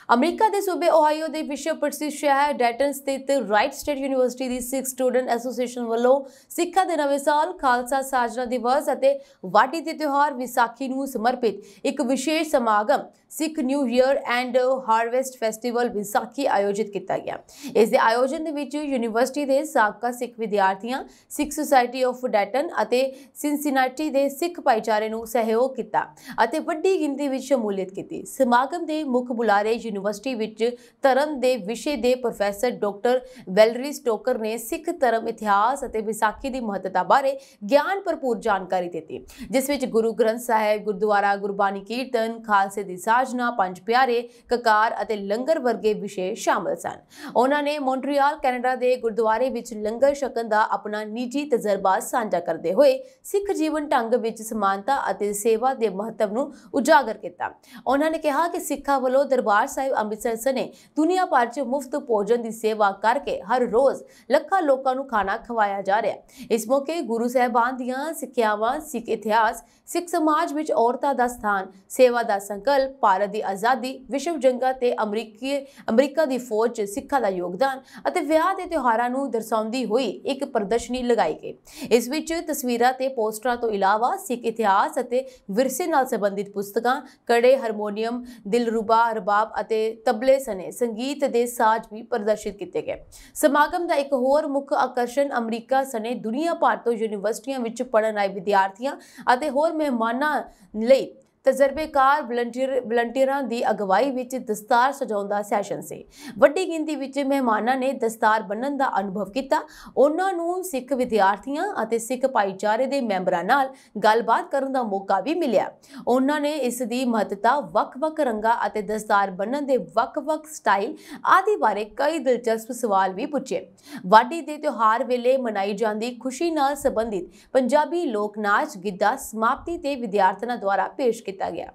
ਅਮਰੀਕਾ ਦੇ ਸੂਬੇ ਓਹਾਈਓ ਦੇ ਵਿਸ਼ਵ ਪ੍ਰਸਿੱਧ ਸ਼ਹਿਰ ਡੈਟਨ ਸਥਿਤ ਰਾਈਟ ਸਟੇਟ ਯੂਨੀਵਰਸਿਟੀ ਦੀ ਸਿੱਖ ਸਟੂਡੈਂਟ ਐਸੋਸੀਏਸ਼ਨ ਵੱਲੋਂ ਸਿੱਖਾਂ ਦੇ ਨਵੇਂ ਸਾਲ, ਖਾਲਸਾ ਸਾਜਨਾ ਦਿਵਸ ਅਤੇ ਵਾਢੀ ਦੇ ਤਿਉਹਾਰ ਵਿਸਾਖੀ ਨੂੰ ਸਮਰਪਿਤ ਇੱਕ ਵਿਸ਼ੇਸ਼ ਸਮਾਗਮ Sikh new year and harvest festival Vaisakhi ਆਯੋਜਿਤ ਕੀਤਾ ਗਿਆ। ਇਸ ਦੇ ਆਯੋਜਨ ਦੇ ਵਿੱਚ ਯੂਨੀਵਰਸਿਟੀ ਦੇ ਸਾਬਕਾ ਸਿੱਖ ਵਿਦਿਆਰਥੀਆਂ, ਸਿੱਖ ਸੁਸਾਇਟੀ ਆਫ ਡੈਟਨ ਅਤੇ ਸਿਨਸਿਨਾਟੀ ਦੇ ਸਿੱਖ ਭਾਈਚਾਰੇ ਨੂੰ ਸਹਿਯੋਗ ਕੀਤਾ ਅਤੇ ਵੱਡੀ ਗਿਣਤੀ ਵਿੱਚ ਸ਼ਮੂਲੀਅਤ ਕੀਤੀ। ਸਮਾਗਮ ਦੇ ਮੁੱਖ ਬੁਲਾਰੇ ਯੂਨੀਵਰਸਿਟੀ ਵਿੱਚ ਧਰਮ ਦੇ ਵਿਸ਼ੇ ਦੇ ਪ੍ਰੋਫੈਸਰ ਡਾਕਟਰ ਵੈਲਰੀ ਸਟੋਕਰ ਨੇ ਸਿੱਖ ਧਰਮ, ਇਤਿਹਾਸ ਅਤੇ ਵਿਸਾਖੀ ਦੀ ਮਹੱਤਤਾ ਬਾਰੇ ਗਿਆਨ ਭਰਪੂਰ ਜਾਣਕਾਰੀ ਦਿੱਤੀ, ਜਿਸ ਵਿੱਚ ਗੁਰੂ ਗ੍ਰੰਥ ਸਾਹਿਬ, ਗੁਰਦੁਆਰਾ, ਗੁਰਬਾਣੀ ਕੀਰਤਨ, ਖਾਲਸੇ ਦੀ ਸਾਜਨਾ, ਪੰਜ ਪਿਆਰੇ, ਕਕਾਰ ਅਤੇ ਲੰਗਰ ਵਰਗੇ ਵਿਸ਼ੇ ਸ਼ਾਮਲ ਸਨ। ਉਹਨਾਂ ਨੇ ਮੌਂਟਰੀਅਲ ਕੈਨੇਡਾ ਦੇ ਗੁਰਦੁਆਰੇ ਵਿੱਚ ਲੰਗਰ ਛਕਣ ਦਾ ਆਪਣਾ ਨਿੱਜੀ ਤਜਰਬਾ ਸਾਂਝਾ ਕਰਦੇ ਹੋਏ ਸਿੱਖ ਜੀਵਨ ਢੰਗ ਵਿੱਚ ਸਮਾਨਤਾ ਅਤੇ ਸੇਵਾ ਦੇ ਮਹੱਤਵ ਨੂੰ ਉਜਾਗਰ ਕੀਤਾ। ਉਹਨਾਂ ਨੇ ਕਿਹਾ ਕਿ ਸਿੱਖਾਂ ਵੱਲੋਂ ਦਰਬਾਰ ਸਾਹਿਬ ਅੰਮ੍ਰਿਤਸਰ ਸਣੇ। ਦੁਨੀਆ ਭਰ 'ਚ ਮੁਫਤ ਭੋਜਨ ਦੀ ਸੇਵਾ ਕਰਕੇ ਹਰ ਰੋਜ਼ ਲੱਖਾਂ ਲੋਕਾਂ ਨੂੰ ਖਾਣਾ ਖਵਾਇਆ ਜਾ ਰਿਹਾ ਇਸ ਮੌਕੇ ਗੁਰੂ ਸਾਹਿਬਾਨ ਦੀਆਂ ਸਿੱਖਿਆਵਾਂ, ਸਿੱਖ ਇਤਿਹਾਸ, ਸਿੱਖ ਸਮਾਜ ਵਿੱਚ ਔਰਤਾਂ ਦਾ ਸਥਾਨ, ਸੇਵਾ ਦਾ ਸੰਕਲਪ, ਭਾਰਤ ਦੀ ਆਜ਼ਾਦੀ, ਵਿਸ਼ਵ ਜੰਗਾਂ ਤੇ ਅਮਰੀਕੀ, ਅਮਰੀਕਾ ਦੀ ਫੌਜ 'ਚ ਸਿੱਖਾਂ ਦਾ ਯੋਗਦਾਨ ਅਤੇ ਵਿਆਹ ਦੇ ਤਿਉਹਾਰਾਂ ਨੂੰ ਦਰਸਾਉਂਦੀ ਹੋਈ ਇੱਕ ਪ੍ਰਦਰਸ਼ਨੀ ਲਗਾਈ ਗਈ। ਇਸ ਵਿੱਚ ਤਸਵੀਰਾਂ ਤੇ ਪੋਸਟਰਾਂ ਤੋਂ ਇਲਾਵਾ ਸਿੱਖ ਇਤਿਹਾਸ ਅਤੇ ਵਿਰਸੇ ਨਾਲ ਸੰਬੰਧਿਤ ਪੁਸਤਕਾਂ, ਕੜੇ, ਹਾਰਮੋਨੀਅਮ, ਦਿਲਰੂਬਾ, ਰਬਾਬ ਅਤੇ ਤਬਲੇ ਸਨੇ ਸੰਗੀਤ ਦੇ ਸਾਜ਼ ਵੀ ਪ੍ਰਦਰਸ਼ਿਤ ਕੀਤੇ ਗਏ। ਸਮਾਗਮ ਦਾ ਇੱਕ ਹੋਰ ਮੁੱਖ ਆਕਰਸ਼ਣ ਅਮਰੀਕਾ ਸਨੇ ਦੁਨੀਆ ਭਰ ਤੋਂ ਯੂਨੀਵਰਸਿਟੀਆਂ ਵਿੱਚ ਪੜ੍ਹਨ ਆਏ ਵਿਦਿਆਰਥੀਆਂ ਅਤੇ ਹੋਰ ਮਹਿਮਾਨਾਂ ਲਈ ਤਜਰਬੇਕਾਰ ਵਲੰਟੀਅਰ ਵਲੰਟੀਅਰਾਂ ਦੀ ਅਗਵਾਈ ਵਿੱਚ ਦਸਤਾਰ ਸਜਾਉਂਦਾ ਸੈਸ਼ਨ ਸੀ। ਵੱਡੀ ਗਿਣਤੀ ਵਿੱਚ ਮਹਿਮਾਨਾਂ ਨੇ ਦਸਤਾਰ ਬੰਨਣ ਦਾ ਅਨੁਭਵ ਕੀਤਾ। ਉਹਨਾਂ ਨੂੰ ਸਿੱਖ ਵਿਦਿਆਰਥੀਆਂ ਅਤੇ ਸਿੱਖ ਭਾਈਚਾਰੇ ਦੇ ਮੈਂਬਰਾਂ ਨਾਲ ਗੱਲਬਾਤ ਕਰਨ ਦਾ ਮੌਕਾ ਵੀ ਮਿਲਿਆ। ਉਹਨਾਂ ਨੇ ਇਸ ਦੀ ਮਹੱਤਤਾ, ਵੱਖ-ਵੱਖ ਰੰਗਾਂ ਅਤੇ ਦਸਤਾਰ ਬੰਨਣ ਦੇ ਵੱਖ-ਵੱਖ ਸਟਾਈਲ ਆਦਿ ਬਾਰੇ ਕਈ ਦਿਲਚਸਪ ਸਵਾਲ ਵੀ ਪੁੱਛੇ। ਵਾਢੀ ਦੇ ਤਿਉਹਾਰ ਵੇਲੇ ਮਨਾਈ ਜਾਂਦੀ ਖੁਸ਼ੀ ਨਾਲ ਸੰਬੰਧਿਤ ਪੰਜਾਬੀ ਲੋਕ ਨਾਚ ਗਿੱਧਾ ਸਮਾਪਤੀ ਤੇ ਵਿਦਿਆਰਥਣਾਂ ਦੁਆਰਾ ਪੇਸ਼ ਕੀਤਾ ਗਿਆ।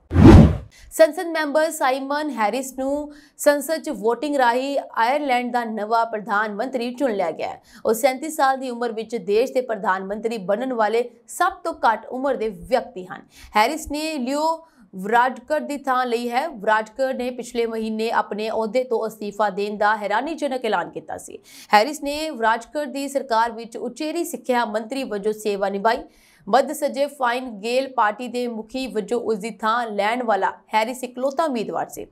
ਸੰਸਦ ਮੈਂਬਰ ਸਾਈਮਨ ਹੈਰਿਸ ਨੂੰ ਸੰਸਦ 'ਚ VOTING ਰਾਹੀਂ ਆਇਰਲੈਂਡ ਦਾ ਨਵਾਂ ਪ੍ਰਧਾਨ ਮੰਤਰੀ ਚੁਣ ਲਿਆ ਗਿਆ ਉਹ 37 ਸਾਲ ਦੀ ਉਮਰ ਵਿੱਚ ਦੇਸ਼ ਦੇ ਪ੍ਰਧਾਨ ਮੰਤਰੀ ਬਣਨ ਵਾਲੇ ਸਭ ਤੋਂ ਘੱਟ ਉਮਰ ਦੇ ਵਿਅਕਤੀ ਹਨ। ਹੈਰਿਸ ਨੇ ਲਿਓ ਵਰਾਜਕਰ ਦੀ ਥਾਂ ਲਈ ਹੈ। ਵਰਾਜਕਰ ਨੇ ਪਿਛਲੇ ਮਹੀਨੇ ਆਪਣੇ ਅਹੁਦੇ ਤੋਂ ਅਸਤੀਫਾ ਦੇਣ ਦਾ ਹੈਰਾਨੀਜਨਕ ਐਲਾਨ ਕੀਤਾ ਸੀ। ਹੈਰਿਸ ਨੇ ਵਰਾਜਕਰ ਦੀ ਸਰਕਾਰ ਵਿੱਚ ਉਚੇਰੀ ਸਿੱਖਿਆ ਮੰਤਰੀ ਵਜੋਂ ਸੇਵਾ ਨਿਭਾਈ। ਮੱਧ ਸੱਜੇ ਫਾਈਨ ਗੇਲ ਪਾਰਟੀ ਦੇ ਮੁਖੀ ਵਜੋਂ ਉਸ ਦੀ ਥਾਂ ਲੈਣ ਵਾਲਾ ਹੈਰਿਸ ਇਕਲੌਤਾ ਉਮੀਦਵਾਰ ਸੀ।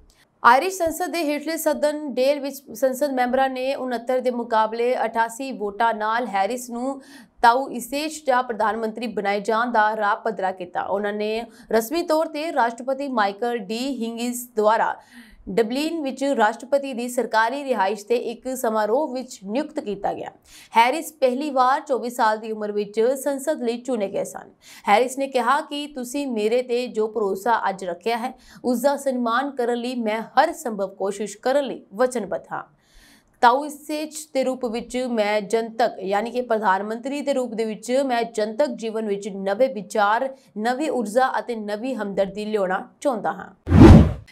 ਆਇਰਿਸ਼ ਸੰਸਦ ਦੇ ਹੇਠਲੇ ਸਦਨ ਡੇਲ ਵਿੱਚ ਸੰਸਦ ਮੈਂਬਰਾਂ ਨੇ 69 ਦੇ ਮੁਕਾਬਲੇ 88 ਵੋਟਾਂ ਨਾਲ ਹੈਰਿਸ ਨੂੰ ਤਾਊ ਇਸੇਸ਼ ਦਾ ਪ੍ਰਧਾਨ ਮੰਤਰੀ ਬਣਾਏ ਜਾਣ ਦਾ ਰਾਹ ਪੱਧਰਾ ਕੀਤਾ। ਉਹਨਾਂ ਨੇ ਰਸਮੀ ਤੌਰ ਤੇ ਰਾਸ਼ਟਰਪਤੀ ਮਾਈਕਲ ਡੀ ਹਿੰਗਿਸ ਦੁਆਰਾ ਡਬਲਿਨ ਵਿੱਚ ਰਾਸ਼ਟਰਪਤੀ ਦੀ ਸਰਕਾਰੀ ਰਿਹਾਇਸ਼ ਤੇ ਇੱਕ ਸਮਾਰੋਹ ਵਿੱਚ ਨਿਯੁਕਤ ਕੀਤਾ ਗਿਆ। ਹੈਰਿਸ ਪਹਿਲੀ ਵਾਰ 24 ਸਾਲ ਦੀ ਉਮਰ ਵਿੱਚ ਸੰਸਦ ਲਈ ਚੁਣੇ ਗਏ ਸਨ। ਹੈਰਿਸ ਨੇ ਕਿਹਾ ਕਿ ਤੁਸੀਂ ਮੇਰੇ ਤੇ ਜੋ ਭਰੋਸਾ ਅੱਜ ਰੱਖਿਆ ਹੈ ਉਸ ਦਾ ਸਨਮਾਨ ਕਰਨ ਲਈ ਮੈਂ ਹਰ ਸੰਭਵ ਕੋਸ਼ਿਸ਼ ਕਰਨ ਲਈ ਵਚਨਬੱਧ ਹਾਂ। ਤਾਓਇਸੇਚ ਦੇ ਰੂਪ ਵਿੱਚ ਮੈਂ ਜਨਤਕ, ਯਾਨੀ ਕਿ ਪ੍ਰਧਾਨ ਮੰਤਰੀ ਦੇ ਰੂਪ ਦੇ ਵਿੱਚ ਮੈਂ ਜਨਤਕ ਜੀਵਨ ਵਿੱਚ ਨਵੇਂ ਵਿਚਾਰ, ਨਵੀਂ ਊਰਜਾ ਅਤੇ ਨਵੀਂ ਹਮਦਰਦੀ ਲਿਆਉਣਾ ਚਾਹੁੰਦਾ ਹਾਂ।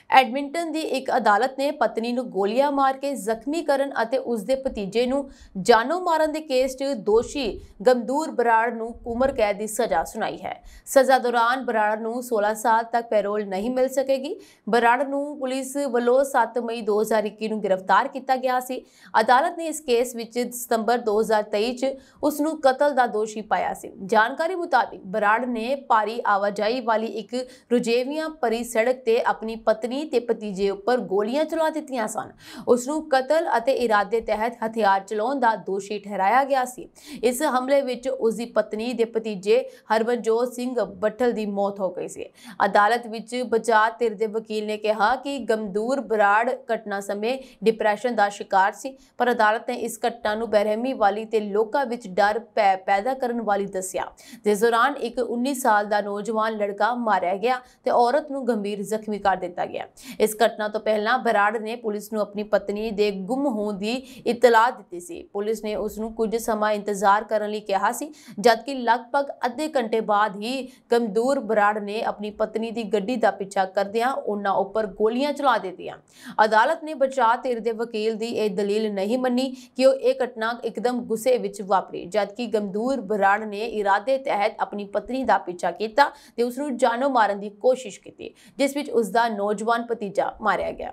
ਐਡਮਿੰਟਨ ਦੀ ਇੱਕ ਅਦਾਲਤ ਨੇ ਪਤਨੀ ਨੂੰ ਗੋਲੀਆਂ ਮਾਰ ਕੇ ਜ਼ਖਮੀ ਕਰਨ ਅਤੇ ਉਸ ਦੇ ਭਤੀਜੇ ਨੂੰ ਜਾਨੋਂ ਮਾਰਨ ਦੇ ਕੇਸ 'ਚ ਦੋਸ਼ੀ ਗਮਦੂਰ ਬਰਾੜ ਨੂੰ ਉਮਰ ਕੈਦ ਦੀ ਸਜ਼ਾ ਸੁਣਾਈ ਹੈ। ਸਜ਼ਾ ਦੌਰਾਨ ਬਰਾੜ ਨੂੰ 16 ਸਾਲ ਤੱਕ ਪੈਰੋਲ ਨਹੀਂ ਮਿਲ ਸਕੇਗੀ। ਬਰਾੜ ਨੂੰ ਪੁਲਿਸ ਵੱਲੋਂ 7 ਮਈ 2021 ਨੂੰ ਗ੍ਰਿਫਤਾਰ ਕੀਤਾ ਗਿਆ ਸੀ। ਅਦਾਲਤ ਨੇ ਇਸ ਕੇਸ ਵਿੱਚ ਸਤੰਬਰ 2023 'ਚ ਉਸ ਨੂੰ ਕਤਲ ਦਾ ਦੋਸ਼ੀ ਪਾਇਆ ਸੀ। ਜਾਣਕਾਰੀ ਮੁਤਾਬਿਕ ਬਰਾੜ ਨੇ ਭਾਰੀ ਆਵਾਜਾਈ ਵਾਲੀ ਇੱਕ ਰੁਜੇਵੀਆਂ ਭਰੀ ਸੜਕ ਤੇ ਆਪਣੀ ਪਤਨੀ ਤੇ ਭਤੀਜੇ ਉੱਪਰ ਗੋਲੀਆਂ ਚਲਾ ਦਿੱਤੀਆਂ ਸਨ। ਉਸ ਨੂੰ ਕਤਲ ਅਤੇ ਇਰਾਦੇ ਤਹਿਤ ਹਥਿਆਰ ਚਲਾਉਣ ਦਾ ਦੋਸ਼ੀ ਠਹਿਰਾਇਆ ਗਿਆ ਸੀ। ਇਸ ਹਮਲੇ ਵਿੱਚ ਉਸ ਦੀ ਪਤਨੀ ਦੇ ਭਤੀਜੇ ਹਰਮਨਜੋਤ ਸਿੰਘ ਬੱਠਲ ਦੀ ਮੌਤ ਹੋ ਗਈ ਸੀ। ਅਦਾਲਤ ਵਿੱਚ ਬਚਾਅ ਧਿਰ ਦੇ ਵਕੀਲ ਨੇ ਕਿਹਾ ਕਿ ਗਮਦੂਰ ਬਰਾੜ ਘਟਨਾ ਸਮੇਂ ਡਿਪਰੈਸ਼ਨ ਦਾ ਸ਼ਿਕਾਰ ਸੀ, ਪਰ ਅਦਾਲਤ ਨੇ ਇਸ ਘਟਨਾ ਨੂੰ ਬੇਰਹਿਮੀ ਵਾਲੀ ਤੇ ਲੋਕਾਂ ਵਿੱਚ ਡਰ ਪੈ ਪੈਦਾ ਕਰਨ ਵਾਲੀ ਦੱਸਿਆ। ਜਿਸ ਦੌਰਾਨ ਇੱਕ 19 ਸਾਲ ਦਾ ਨੌਜਵਾਨ ਲੜਕਾ ਮਾਰਿਆ ਗਿਆ ਤੇ ਔਰਤ ਨੂੰ ਗੰਭੀਰ ਜ਼ਖਮੀ ਕਰ ਦਿੱਤਾ ਗਿਆ। ਗਿਆ ਇਸ ਘਟਨਾ ਤੋਂ ਪਹਿਲਾਂ ਬਰਾੜ ਨੇ ਪੁਲਿਸ ਨੂੰ ਆਪਣੀ ਪਤਨੀ ਦੇ ਗੁੰਮ ਹੋਣ ਦੀ ਇਤਲਾਹ ਦਿੱਤੀ ਸੀ। ਪੁਲਿਸ ਨੇ ਉਸ ਨੂੰ ਕੁਝ ਸਮਾਂ ਇੰਤਜ਼ਾਰ ਕਰਨ ਲਈ ਕਿਹਾ ਸੀ, ਜਦਕਿ ਲਗਭਗ ਅੱਧੇ ਘੰਟੇ ਬਾਅਦ ਹੀ ਗਮਦੂਰ ਬਰਾੜ ਨੇ ਆਪਣੀ ਪਤਨੀ ਦੀ ਗੱਡੀ ਦਾ ਪਿੱਛਾ ਕਰਦਿਆਂ ਉਹਨਾਂ ਉੱਪਰ ਗੋਲੀਆਂ ਚਲਾ ਦਿੱਤੀਆਂ। ਅਦਾਲਤ ਨੇ ਬਚਾਅ ਧਿਰ ਦੇ ਵਕੀਲ ਦੀ ਇਹ ਦਲੀਲ ਨਹੀਂ ਮੰਨੀ ਕਿ ਉਹ ਇਹ ਘਟਨਾ ਇੱਕਦਮ ਗੁੱਸੇ ਵਿੱਚ ਵਾਪਰੀ, ਜਦਕਿ ਗਮਦੂਰ ਬਰਾੜ ਨੇ ਇਰਾਦੇ ਤਹਿਤ ਆਪਣੀ ਪਤਨੀ ਦਾ ਪਿੱਛਾ ਕੀਤਾ ਤੇ ਉਸ ਨੂੰ ਜਾਨੋਂ ਮਾਰਨ ਦੀ ਕੋਸ਼ਿਸ਼ ਕੀਤੀ, ਜਿਸ ਵਿੱਚ ਉਸ ਦਾ ਨੌਜਵਾਨ ਭਤੀਜਾ ਮਾਰਿਆ ਗਿਆ।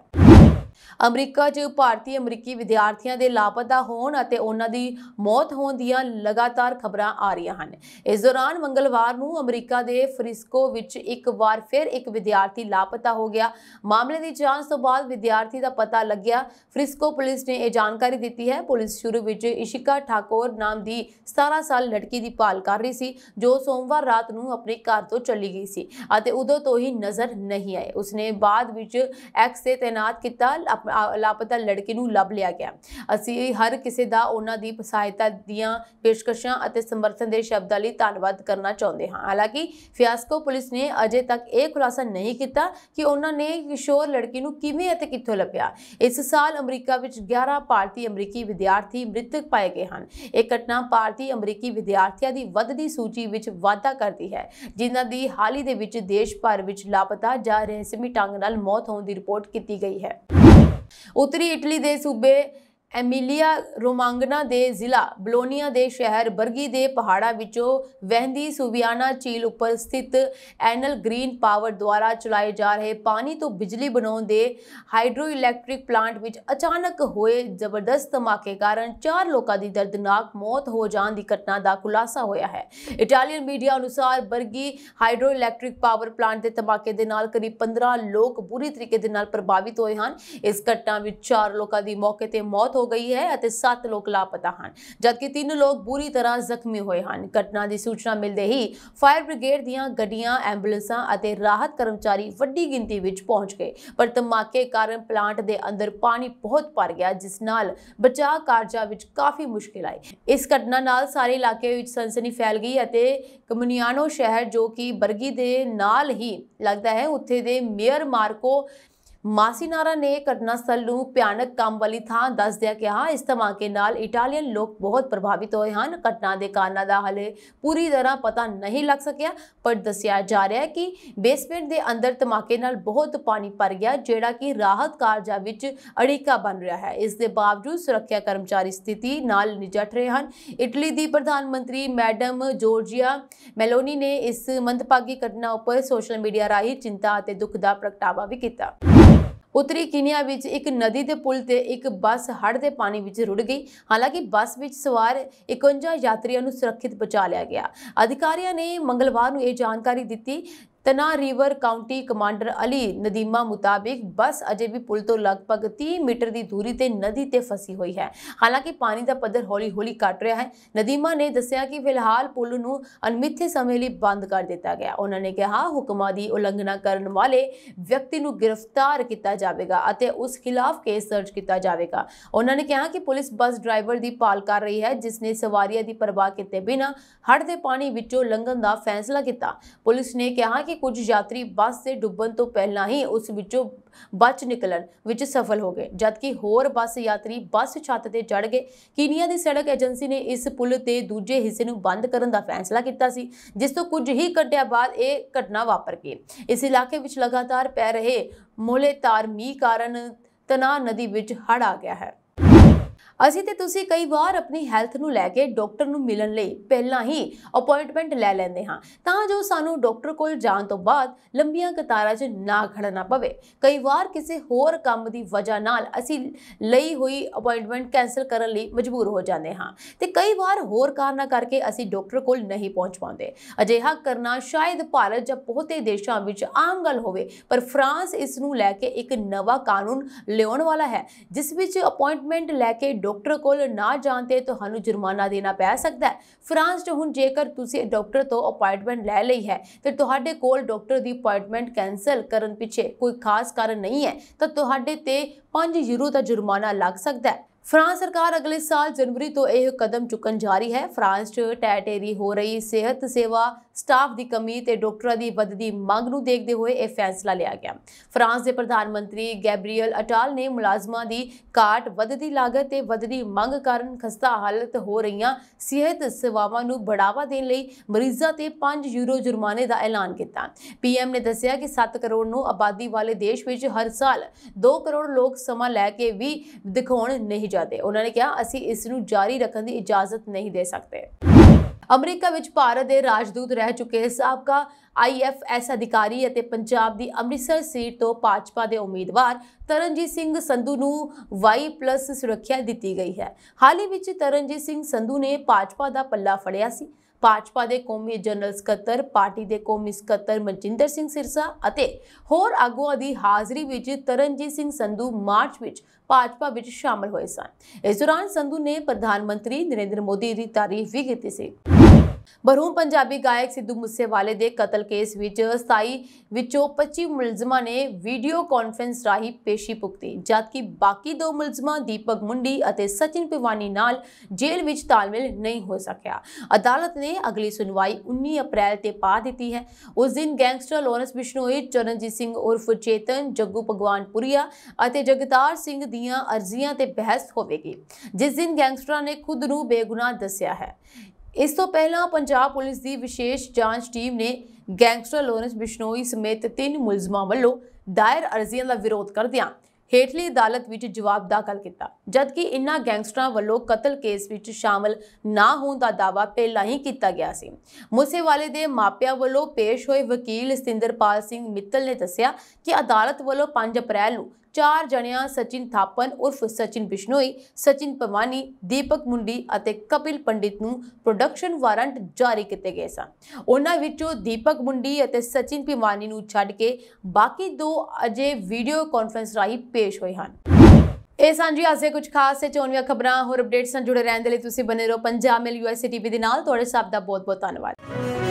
ਅਮਰੀਕਾ 'ਚ ਭਾਰਤੀ ਅਮਰੀਕੀ ਵਿਦਿਆਰਥੀਆਂ ਦੇ ਲਾਪਤਾ ਹੋਣ ਅਤੇ ਉਹਨਾਂ ਦੀ ਮੌਤ ਹੋਣ ਦੀਆਂ ਲਗਾਤਾਰ ਖਬਰਾਂ ਆ ਰਹੀਆਂ ਹਨ। ਇਸ ਦੌਰਾਨ ਮੰਗਲਵਾਰ ਨੂੰ ਅਮਰੀਕਾ ਦੇ ਫ੍ਰਿਸਕੋ ਵਿੱਚ ਇੱਕ ਵਾਰ ਫਿਰ ਇੱਕ ਵਿਦਿਆਰਥੀ ਲਾਪਤਾ ਹੋ ਗਿਆ। ਮਾਮਲੇ ਦੀ ਜਾਂਚ ਤੋਂ ਬਾਅਦ ਵਿਦਿਆਰਥੀ ਦਾ ਪਤਾ ਲੱਗਿਆ। ਫ੍ਰਿਸਕੋ ਪੁਲਿਸ ਨੇ ਇਹ ਜਾਣਕਾਰੀ ਦਿੱਤੀ ਹੈ। ਪੁਲਿਸ ਸ਼ੁਰੂ ਵਿੱਚ ਇਸ਼ਿਕਾ ਠਾਕੁਰ ਨਾਮ ਦੀ 17 ਸਾਲ ਲੜਕੀ ਦੀ ਭਾਲ ਕਰ ਰਹੀ ਸੀ, ਜੋ ਸੋਮਵਾਰ ਰਾਤ ਨੂੰ ਆਪਣੇ ਘਰ ਤੋਂ ਚਲੀ ਗਈ ਸੀ ਅਤੇ ਉਦੋਂ ਤੋਂ ਹੀ ਨਜ਼ਰ ਨਹੀਂ ਆਏ। ਉਸਨੇ ਬਾਅਦ ਵਿੱਚ ਐਕਸ ਤੇ ਤਾਇਨਾਤ ਕੀਤਾ। ਲਾਪਤਾ ਲੜਕੀ ਨੂੰ ਲੱਭ ਲਿਆ ਗਿਆ। ਅਸੀਂ ਹਰ ਕਿਸੇ ਦਾ ਉਹਨਾਂ ਦੀ ਸਹਾਇਤਾ ਦੀਆਂ ਪੇਸ਼ਕਸ਼ਾਂ ਅਤੇ ਸਮਰਥਨ ਦੇ ਸ਼ਬਦਾਂ ਲਈ ਧੰਨਵਾਦ ਕਰਨਾ ਚਾਹੁੰਦੇ ਹਾਂ। ਹਾਲਾਂਕਿ ਫਿਆਸਕੋ ਪੁਲਿਸ ਨੇ ਅਜੇ ਤੱਕ ਇਹ ਖੁਲਾਸਾ ਨਹੀਂ ਕੀਤਾ ਕਿ ਉਹਨਾਂ ਨੇ ਕਿਸ਼ੋਰ ਲੜਕੀ ਨੂੰ ਕਿਵੇਂ ਅਤੇ ਕਿੱਥੋਂ ਲੱਭਿਆ। ਇਸ ਸਾਲ ਅਮਰੀਕਾ ਵਿੱਚ 11 ਭਾਰਤੀ ਅਮਰੀਕੀ ਵਿਦਿਆਰਥੀ ਮ੍ਰਿਤਕ ਪਾਏ ਗਏ ਹਨ। ਇਹ ਘਟਨਾ ਭਾਰਤੀ ਅਮਰੀਕੀ ਵਿਦਿਆਰਥੀਆਂ ਦੀ ਵੱਧਦੀ ਸੂਚੀ ਵਿੱਚ ਵਾਧਾ ਕਰਦੀ ਹੈ, ਜਿਨ੍ਹਾਂ ਦੀ ਹਾਲ ਹੀ ਦੇ ਵਿੱਚ ਦੇਸ਼ ਭਰ ਵਿੱਚ ਲਾਪਤਾ ਜਾਂ ਰਹੱਸਮੀ ਢੰਗ ਨਾਲ ਮੌਤ ਹੋਣ ਦੀ ਰਿਪੋਰਟ ਕੀਤੀ ਗਈ ਹੈ। ਉੱਤਰੀ ਇਟਲੀ ਦੇ ਸੂਬੇ ਐਮੀਲੀਆ ਰੋਮਾਂਗਨਾ ਦੇ ਜ਼ਿਲ੍ਹਾ ਬਲੋਨੀਆ ਦੇ ਸ਼ਹਿਰ ਬਰਗੀ ਦੇ ਪਹਾੜਾਂ ਵਿੱਚੋਂ ਵਹਿੰਦੀ ਸੁਵਿਆਨਾ ਝੀਲ ਉੱਪਰ ਸਥਿਤ ਐਨਲ ਗ੍ਰੀਨ ਪਾਵਰ ਦੁਆਰਾ ਚਲਾਏ ਜਾ ਰਹੇ ਪਾਣੀ ਤੋਂ ਬਿਜਲੀ ਬਣਾਉਣ ਦੇ ਹਾਈਡਰੋ ਇਲੈਕਟ੍ਰਿਕ ਪਲਾਂਟ ਵਿੱਚ ਅਚਾਨਕ ਹੋਏ ਜ਼ਬਰਦਸਤ ਧਮਾਕੇ ਕਾਰਨ ਚਾਰ ਲੋਕਾਂ ਦੀ ਦਰਦਨਾਕ ਮੌਤ ਹੋ ਜਾਣ ਦੀ ਘਟਨਾ ਦਾ ਖੁਲਾਸਾ ਹੋਇਆ ਹੈ। ਇਟਾਲੀਅਨ ਮੀਡੀਆ ਅਨੁਸਾਰ Bargi hydro electric power plant ਦੇ ਧਮਾਕੇ ਦੇ ਨਾਲ ਕਰੀਬ 15 ਲੋਕ ਬੁਰੀ ਤਰੀਕੇ ਦੇ ਨਾਲ ਪ੍ਰਭਾਵਿਤ ਹੋਏ ਹਨ। ਇਸ ਘਟਨਾ ਵਿੱਚ ਚਾਰ ਲੋਕਾਂ ਦੀ ਮੌਕੇ ਤੇ ਮੌਤ ਹੋ ਗਈ ਹੈ ਅਤੇ 7 ਲੋਕ ਲਾਪਤਾ ਹਨ। ਜਦਕਿ ਤਿੰਨ ਲੋਕ ਬੁਰੀ ਤਰ੍ਹਾਂ ਜ਼ਖਮੀ ਹੋਏ ਹਨ। ਘਟਨਾ ਦੀ ਸੂਚਨਾ ਮਿਲਦੇ ਹੀ ਫਾਇਰ ਬ੍ਰਿਗੇਡ ਦੀਆਂ ਗੱਡੀਆਂ, ਐਂਬੂਲੈਂਸਾਂ ਅਤੇ ਰਾਹਤ ਕਰਮਚਾਰੀ ਵੱਡੀ ਗਿਣਤੀ ਵਿੱਚ ਪਹੁੰਚ ਗਏ। ਪਰ ਧਮਾਕੇ ਕਾਰਨ ਪਲਾਂਟ ਦੇ ਅੰਦਰ ਪਾਣੀ ਬਹੁਤ ਭਰ ਗਿਆ, ਜਿਸ ਨਾਲ ਬਚਾਅ ਕਾਰਜਾਂ ਵਿੱਚ ਕਾਫੀ ਮੁਸ਼ਕਿਲ ਆਈ। ਇਸ ਘਟਨਾ ਨਾਲ ਸਾਰੇ ਇਲਾਕੇ ਵਿੱਚ ਸਨਸਨੀ ਫੈਲ ਗਈ ਅਤੇ ਕਮਿਊਨੀਆਨੋ ਸ਼ਹਿਰ ਜੋ ਕਿ ਬਰਗੀ ਦੇ ਨਾਲ ਹੀ ਲੱਗਦਾ ਹੈ, ਉੱਥੇ ਦੇ ਮੇਅਰ ਮਾਰਕੋ ਮਾਸੀਨਾਰਾ ਨੇ ਘਟਨਾ ਸਥਲ ਨੂੰ ਭਿਆਨਕ ਕੰਮ ਵਾਲੀ ਥਾਂ ਦੱਸਦਿਆਂ ਕਿਹਾ, ਇਸ ਧਮਾਕੇ ਨਾਲ ਇਟਾਲੀਅਨ ਲੋਕ ਬਹੁਤ ਪ੍ਰਭਾਵਿਤ ਹੋਏ ਹਨ। ਘਟਨਾ ਦੇ ਕਾਰਨਾਂ ਦਾ ਹਲੇ ਪੂਰੀ ਤਰ੍ਹਾਂ ਪਤਾ ਨਹੀਂ ਲੱਗ ਸਕਿਆ, ਪਰ ਦੱਸਿਆ ਜਾ ਰਿਹਾ ਹੈ ਕਿ ਬੇਸਮੈਂਟ ਦੇ ਅੰਦਰ ਧਮਾਕੇ ਨਾਲ ਬਹੁਤ ਪਾਣੀ ਭਰ ਗਿਆ, ਜਿਹੜਾ ਕਿ ਰਾਹਤ ਕਾਰਜਾਂ ਵਿੱਚ ਅੜਿੱਕਾ ਬਣ ਰਿਹਾ ਹੈ। ਇਸ ਦੇ ਬਾਵਜੂਦ ਸੁਰੱਖਿਆ ਕਰਮਚਾਰੀ ਸਥਿਤੀ ਨਾਲ ਨਜਿੱਠ ਰਹੇ ਹਨ। ਇਟਲੀ ਦੀ ਪ੍ਰਧਾਨ ਮੰਤਰੀ ਮੈਡਮ ਜੋਰਜੀਆ ਮੈਲੋਨੀ ਨੇ ਇਸ ਮੰਦਭਾਗੀ ਘਟਨਾ ਉੱਪਰ ਸੋਸ਼ਲ ਮੀਡੀਆ ਰਾਹੀਂ ਚਿੰਤਾ ਅਤੇ ਦੁੱਖ ਦਾ ਪ੍ਰਗਟਾਵਾ ਵੀ ਕੀਤਾ। ਉੱਤਰੀ ਕੀਨੀਆ ਵਿੱਚ ਇੱਕ ਨਦੀ ਦੇ ਪੁਲ ਤੇ ਇੱਕ ਬੱਸ ਹੜ੍ਹ ਦੇ ਪਾਣੀ ਵਿੱਚ ਰੁੜ ਗਈ। ਹਾਲਾਂਕਿ ਬੱਸ ਵਿੱਚ ਸਵਾਰ 51 ਯਾਤਰੀਆਂ ਨੂੰ ਸੁਰੱਖਿਅਤ ਬਚਾ ਲਿਆ ਗਿਆ। ਅਧਿਕਾਰੀਆਂ ਨੇ ਮੰਗਲਵਾਰ ਨੂੰ ਇਹ ਜਾਣਕਾਰੀ ਦਿੱਤੀ Tana River County commander Ali Nadima ਮੁਤਾਬਿਕ ਬੱਸ ਅਜੇ ਵੀ ਪੁਲ ਤੋਂ ਲਗਭਗ 30 ਮੀਟਰ ਦੀ ਦੂਰੀ ਤੇ ਨਦੀ ਤੇ ਫਸੀ ਹੋਈ ਹੈ। ਹਾਲਾਂਕਿ ਪਾਣੀ ਦਾ ਪੱਧਰ ਹੌਲੀ-ਹੌਲੀ ਘਟ ਰਿਹਾ ਹੈ। ਨਦੀਮਾ ਨੇ ਦੱਸਿਆ ਕਿ ਫਿਲਹਾਲ ਪੁਲ ਨੂੰ ਅਨਮਿੱਥੇ ਸਮੇਂ ਲਈ ਬੰਦ ਕਰ ਦਿੱਤਾ ਗਿਆ। ਉਹਨਾਂ ਨੇ ਕਿਹਾ, ਹੁਕਮਾਂ ਦੀ ਉਲੰਘਣਾ ਕਰਨ ਵਾਲੇ ਵਿਅਕਤੀ ਨੂੰ ਗ੍ਰਿਫਤਾਰ ਕੀਤਾ ਜਾਵੇਗਾ ਅਤੇ ਉਸ ਖਿਲਾਫ ਕੇਸ ਦਰਜ ਕੀਤਾ ਜਾਵੇਗਾ। ਉਹਨਾਂ ਨੇ ਕਿਹਾ ਕਿ ਪੁਲਿਸ ਬੱਸ ਡਰਾਈਵਰ ਦੀ ਭਾਲ ਕਰ ਰਹੀ ਹੈ, ਜਿਸ ਨੇ ਸਵਾਰੀਆਂ ਦੀ ਪਰਵਾਹ ਕੀਤੇ ਬਿਨਾਂ ਹੜ੍ਹ ਦੇ ਪਾਣੀ ਵਿੱਚੋਂ ਲੰਘਣ ਦਾ ਫੈਸਲਾ ਕੀਤਾ। ਪੁਲਿਸ ਨੇ ਕਿਹਾ ਕਿ ਕੁਝ ਯਾਤਰੀ ਬੱਸ ਦੇ ਡੁੱਬਣ ਤੋਂ ਪਹਿਲਾਂ ਹੀ ਉਸ ਵਿੱਚੋਂ ਬਚ ਨਿਕਲਣ ਵਿੱਚ ਸਫਲ ਹੋ ਗਏ। ਜਦਕਿ ਹੋਰ ਬੱਸ ਯਾਤਰੀ ਬੱਸ ਛੱਤ ਤੇ ਚੜ ਗਏ। ਕੀਨੀਆ ਦੀ ਸੜਕ ਏਜੰਸੀ ਨੇ ਇਸ ਪੁਲ ਦੇ ਦੂਜੇ ਹਿੱਸੇ ਨੂੰ ਬੰਦ ਕਰਨ ਦਾ ਫੈਸਲਾ ਕੀਤਾ ਸੀ, ਜਿਸ ਤੋਂ ਕੁਝ ਹੀ ਘੰਟਿਆਂ ਬਾਅਦ ਇਹ ਘਟਨਾ ਵਾਪਰ ਗਈ। ਇਸ ਇਲਾਕੇ ਵਿੱਚ ਲਗਾਤਾਰ ਪੈ ਰਹੇ ਮੋਲੇਤਾਰ ਮੀਂਹ ਕਾਰਨ ਤਨਾ ਨਦੀ ਵਿੱਚ ਹੜ੍ਹ ਆ ਗਿਆ ਹੈ। ਅਸੀਂ ਤੇ ਤੁਸੀਂ ਕਈ ਵਾਰ ਆਪਣੀ ਹੈਲਥ ਨੂੰ ਲੈ ਕੇ ਡਾਕਟਰ ਨੂੰ ਮਿਲਣ ਲਈ ਪਹਿਲਾਂ ਹੀ ਅਪਾਇੰਟਮੈਂਟ ਲੈ ਲੈਂਦੇ ਹਾਂ। ਤਾਂ ਜੋ ਸਾਨੂੰ ਡਾਕਟਰ ਕੋਲ ਜਾਣ ਤੋਂ ਬਾਅਦ ਲੰਬੀਆਂ ਕਤਾਰਾਂ 'ਚ ਨਾ ਖੜਨਾ ਪਵੇ। ਕਈ ਵਾਰ ਕਿਸੇ ਹੋਰ ਕੰਮ ਦੀ ਵਜ੍ਹਾ ਨਾਲ ਅਸੀਂ ਲਈ ਹੋਈ ਅਪਾਇੰਟਮੈਂਟ ਕੈਨਸਲ ਕਰਨ ਲਈ ਮਜਬੂਰ ਹੋ ਜਾਂਦੇ ਹਾਂ। ਤੇ ਕਈ ਵਾਰ ਹੋਰ ਕਾਰਨਾਂ ਕਰਕੇ ਅਸੀਂ ਡਾਕਟਰ ਕੋਲ ਨਹੀਂ ਪਹੁੰਚ ਪਾਉਂਦੇ। ਅਜਿਹਾ ਕਰਨਾ ਸ਼ਾਇਦ ਭਾਰਤ ਜਾਂ ਬਹੁਤੇ ਦੇਸ਼ਾਂ ਵਿੱਚ ਆਮ ਗੱਲ ਹੋਵੇ, ਪਰ ਫਰਾਂਸ ਇਸ ਨੂੰ ਲੈ ਕੇ ਇੱਕ ਨਵਾਂ ਕਾਨੂੰਨ ਲਿਆਉਣ ਵਾਲਾ ਹੈ, ਜਿਸ ਵਿੱਚ ਅਪਾਇੰਟਮੈਂਟ ਲੈ ਕੇ ਡਾਕਟਰ ਕੋਲ ਨਾ ਜਾਣ ਤੇ ਤੁਹਾਨੂੰ ਜੁਰਮਾਨਾ ਦੇਣਾ ਪੈ ਸਕਦਾ ਹੈ। ਫਰਾਂਸ 'ਚ ਹੁਣ ਜੇਕਰ ਤੁਸੀਂ ਡਾਕਟਰ ਤੋਂ ਅਪਾਇੰਟਮੈਂਟ ਲੈ ਲਈ ਹੈ, ਤੇ ਤੁਹਾਡੇ ਕੋਲ ਡਾਕਟਰ ਦੀ ਅਪਾਇੰਟਮੈਂਟ ਕੈਨਸਲ ਕਰਨ ਪਿੱਛੇ ਕੋਈ ਖਾਸ ਕਾਰਨ ਨਹੀਂ ਹੈ, ਤਾਂ ਤੁਹਾਡੇ ਤੇ 5 ਯੂਰੋ ਦਾ ਜੁਰਮਾਨਾ ਲੱਗ ਸਕਦਾ ਹੈ। ਫਰਾਂਸ ਸਰਕਾਰ ਅਗਲੇ ਸਾਲ ਜਨਵਰੀ ਤੋਂ ਇਹ ਕਦਮ ਚੁੱਕਣ ਜਾ ਰਹੀ ਹੈ। ਫਰਾਂਸ 'ਚ ਟੈਟੇਰੀ ਹੋ ਰਹੀ ਸਿਹਤ ਸੇਵਾ ਸਟਾਫ ਦੀ ਕਮੀ ਤੇ ਡਾਕਟਰਾਂ ਦੀ ਵੱਧਦੀ ਮੰਗ ਨੂੰ ਦੇਖਦੇ ਹੋਏ ਇਹ ਫੈਸਲਾ ਲਿਆ ਗਿਆ। ਫਰਾਂਸ ਦੇ ਪ੍ਰਧਾਨ ਮੰਤਰੀ ਗੈਬਰੀਅਲ ਅਟਾਲ ਨੇ ਮੁਲਾਜ਼ਮਾਂ ਦੀ ਘਾਟ ਵੱਧਦੀ ਲਾਗਤ ਤੇ ਵੱਧਦੀ ਮੰਗ ਕਾਰਨ ਖਸਤਾ ਹਾਲਤ ਹੋ ਰਹੀਆਂ ਸਿਹਤ ਸੇਵਾਵਾਂ ਨੂੰ ਬੜਾਵਾ ਦੇਣ ਲਈ ਮਰੀਜ਼ਾਂ ਤੇ 5 ਯੂਰੋ ਜੁਰਮਾਨੇ ਦਾ ਐਲਾਨ ਕੀਤਾ। ਪੀਐਮ ਨੇ ਦੱਸਿਆ ਕਿ 7 ਕਰੋੜ ਨੂੰ ਆਬਾਦੀ ਵਾਲੇ ਦੇਸ਼ ਵਿੱਚ ਹਰ ਸਾਲ 2 ਕਰੋੜ ਲੋਕ ਸਮਾਂ ਲੈ ਕੇ ਵੀ ਦਿਖਾਉਣ ਨਹੀਂ ਜਾਂਦੇ। ਉਹਨਾਂ ਨੇ ਕਿਹਾ, ਅਸੀਂ ਇਸ ਨੂੰ ਜਾਰੀ ਰੱਖਣ ਦੀ ਇਜਾਜ਼ਤ ਨਹੀਂ ਦੇ ਸਕਦੇ। ਅਮਰੀਕਾ ਵਿੱਚ ਭਾਰਤ ਦੇ ਰਾਜਦੂਤ ਰਹਿ ਚੁੱਕੇ ਸਾਬਕਾ ਆਈਐਫਐਸ ਅਧਿਕਾਰੀ ਅਤੇ ਪੰਜਾਬ ਦੀ ਅੰਮ੍ਰਿਤਸਰ ਸੀਟ ਤੋਂ ਭਾਜਪਾ ਦੇ ਉਮੀਦਵਾਰ ਤਰਨਜੀਤ ਸਿੰਘ ਸੰਧੂ ਨੂੰ ਵਾਈ ਪਲੱਸ ਸੁਰੱਖਿਆ ਦਿੱਤੀ ਗਈ ਹੈ। ਹਾਲ ਹੀ ਵਿੱਚ ਤਰਨਜੀਤ ਸਿੰਘ ਸੰਧੂ ਨੇ ਭਾਜਪਾ ਦਾ ਪੱਲਾ ਫੜਿਆ ਸੀ। ਭਾਜਪਾ ਦੇ ਕੌਮੀ ਜਨਰਲ ਸਕੱਤਰ, ਪਾਰਟੀ ਦੇ ਕੌਮੀ ਸਕੱਤਰ ਮਨਜਿੰਦਰ ਸਿੰਘ ਸਿਰਸਾ ਅਤੇ ਹੋਰ ਆਗੂਆਂ ਦੀ ਹਾਜ਼ਰੀ ਵਿੱਚ ਤਰਨਜੀਤ ਸਿੰਘ ਸੰਧੂ ਮਾਰਚ ਵਿੱਚ ਭਾਜਪਾ ਵਿੱਚ ਸ਼ਾਮਲ ਹੋਏ ਸਨ। ਇਸ ਦੌਰਾਨ ਸੰਧੂ ਨੇ ਪ੍ਰਧਾਨ ਮੰਤਰੀ ਨਰਿੰਦਰ ਮੋਦੀ ਦੀ ਤਾਰੀਫ ਵੀ ਕੀਤੀ ਸੀ। ਬਰਹੂਮ ਪੰਜਾਬੀ ਗਾਇਕ ਸਿੱਧੂ ਮੂਸੇਵਾਲੇ ਦੇ ਕਤਲ ਕੇਸ ਵਿੱਚ 27 ਵਿੱਚੋਂ 25 ਮੁਲਜ਼ਮਾਂ ਨੇ ਵੀਡੀਓ ਕਾਨਫਰੰਸ ਰਾਹੀਂ ਪੇਸ਼ੀ ਭੁਗਤੀ, ਜਦਕਿ ਬਾਕੀ ਦੋ ਮੁਲਜ਼ਮਾਂ ਦੀਪਕ ਮੁੰਡੀ ਅਤੇ ਸਚਿਨ ਪਿਵਾਨੀ ਨਾਲ ਜੇਲ੍ਹ ਵਿੱਚ ਤਾਲਮੇਲ ਨਹੀਂ ਹੋ ਸਕਿਆ। ਅਦਾਲਤ ਨੇ ਅਗਲੀ ਸੁਣਵਾਈ 19 ਅਪ੍ਰੈਲ ਤੇ ਪਾ ਦਿੱਤੀ ਹੈ। ਉਸ ਦਿਨ ਗੈਂਗਸਟਰ ਲੋਰੈਂਸ ਬਿਸ਼ਨੋਈ, ਚਰਨਜੀਤ ਸਿੰਘ ਉਰਫ ਚੇਤਨ, ਜੱਗੂ ਭਗਵਾਨਪੁਰੀਆ ਅਤੇ ਜਗਤਾਰ ਸਿੰਘ ਦੀਆਂ ਅਰਜ਼ੀਆਂ ਤੇ ਬਹਿਸ ਹੋਵੇਗੀ, ਜਿਸ ਦਿਨ ਗੈਂਗਸਟਰਾਂ ਨੇ ਖੁਦ ਨੂੰ ਬੇਗੁਨਾਹ ਦੱਸਿਆ ਹੈ। ਇਸ ਤੋਂ ਪਹਿਲਾਂ ਪੰਜਾਬ ਪੁਲਿਸ ਦੀ ਵਿਸ਼ੇਸ਼ ਜਾਂਚ ਟੀਮ ਨੇ ਗੈਂਗਸਟਰ ਲੋਰੈਂਸ ਬਿਸ਼ਨੋਈ ਸਮੇਤ ਤਿੰਨ ਮੁਲਜ਼ਮਾਂ ਵੱਲੋਂ ਦਾਇਰ ਅਰਜ਼ੀਆਂ ਦਾ ਵਿਰੋਧ ਕਰਦਿਆਂ ਹੇਠਲੀ ਅਦਾਲਤ ਵਿੱਚ ਜਵਾਬ ਦਾਖਲ ਕੀਤਾ, ਜਦਕਿ ਇਨ੍ਹਾਂ ਗੈਂਗਸਟਰਾਂ ਵੱਲੋਂ ਕਤਲ ਕੇਸ ਵਿੱਚ ਸ਼ਾਮਲ ਨਾ ਹੋਣ ਦਾ ਦਾਅਵਾ ਪਹਿਲਾਂ ਹੀ ਕੀਤਾ ਗਿਆ ਸੀ। ਮੂਸੇਵਾਲੇ ਦੇ ਮਾਪਿਆਂ ਵੱਲੋਂ ਪੇਸ਼ ਹੋਏ ਵਕੀਲ ਸਤਿੰਦਰਪਾਲ ਸਿੰਘ ਮਿੱਤਲ ਨੇ ਦੱਸਿਆ ਕਿ ਅਦਾਲਤ ਵੱਲੋਂ 5 ਅਪ੍ਰੈਲ ਨੂੰ ਚਾਰ ਜਣਿਆਂ ਸਚਿਨ ਥਾਪਨ, ਉਰਫ ਸਚਿਨ ਬਿਸ਼ਨੋਈ, ਸਚਿਨ ਪਵਾਨੀ ਦੀਪਕ ਮੁੰਡੀ ਅਤੇ ਕਪਿਲ ਪੰਡਿਤ ਨੂੰ ਪ੍ਰੋਡਕਸ਼ਨ ਵਾਰੰਟ ਜਾਰੀ ਕੀਤੇ ਗਏ ਸਨ। ਉਹਨਾਂ ਵਿੱਚੋਂ ਦੀਪਕ ਮੁੰਡੀ ਅਤੇ ਸਚਿਨ ਪਿਵਾਨੀ ਨੂੰ ਛੱਡ ਕੇ ਬਾਕੀ ਦੋ ਅਜੇ ਵੀਡੀਓ ਕਾਨਫਰੰਸ ਰਾਹੀਂ ਪੇਸ਼ ਹੋਏ ਹਨ। ਇਹ ਸਾਂਝੀ ਆਸੇ ਕੁਝ ਖਾਸ ਤੇ ਚੋਣਵੀਆਂ ਖਬਰਾਂ, ਹੋਰ ਅਪਡੇਟਸ ਨਾਲ ਜੁੜੇ ਰਹਿਣ ਦੇ ਲਈ ਤੁਸੀਂ ਬਨੇ ਰਹੋ ਪੰਜਾਬ ਮੇਲ ਯੂਐਸਏ ਟੀਵੀ ਦੇ ਨਾਲ। ਤੁਹਾਡੇ ਸਭ ਦਾ ਬਹੁਤ ਬਹੁਤ ਧੰਨਵਾਦ।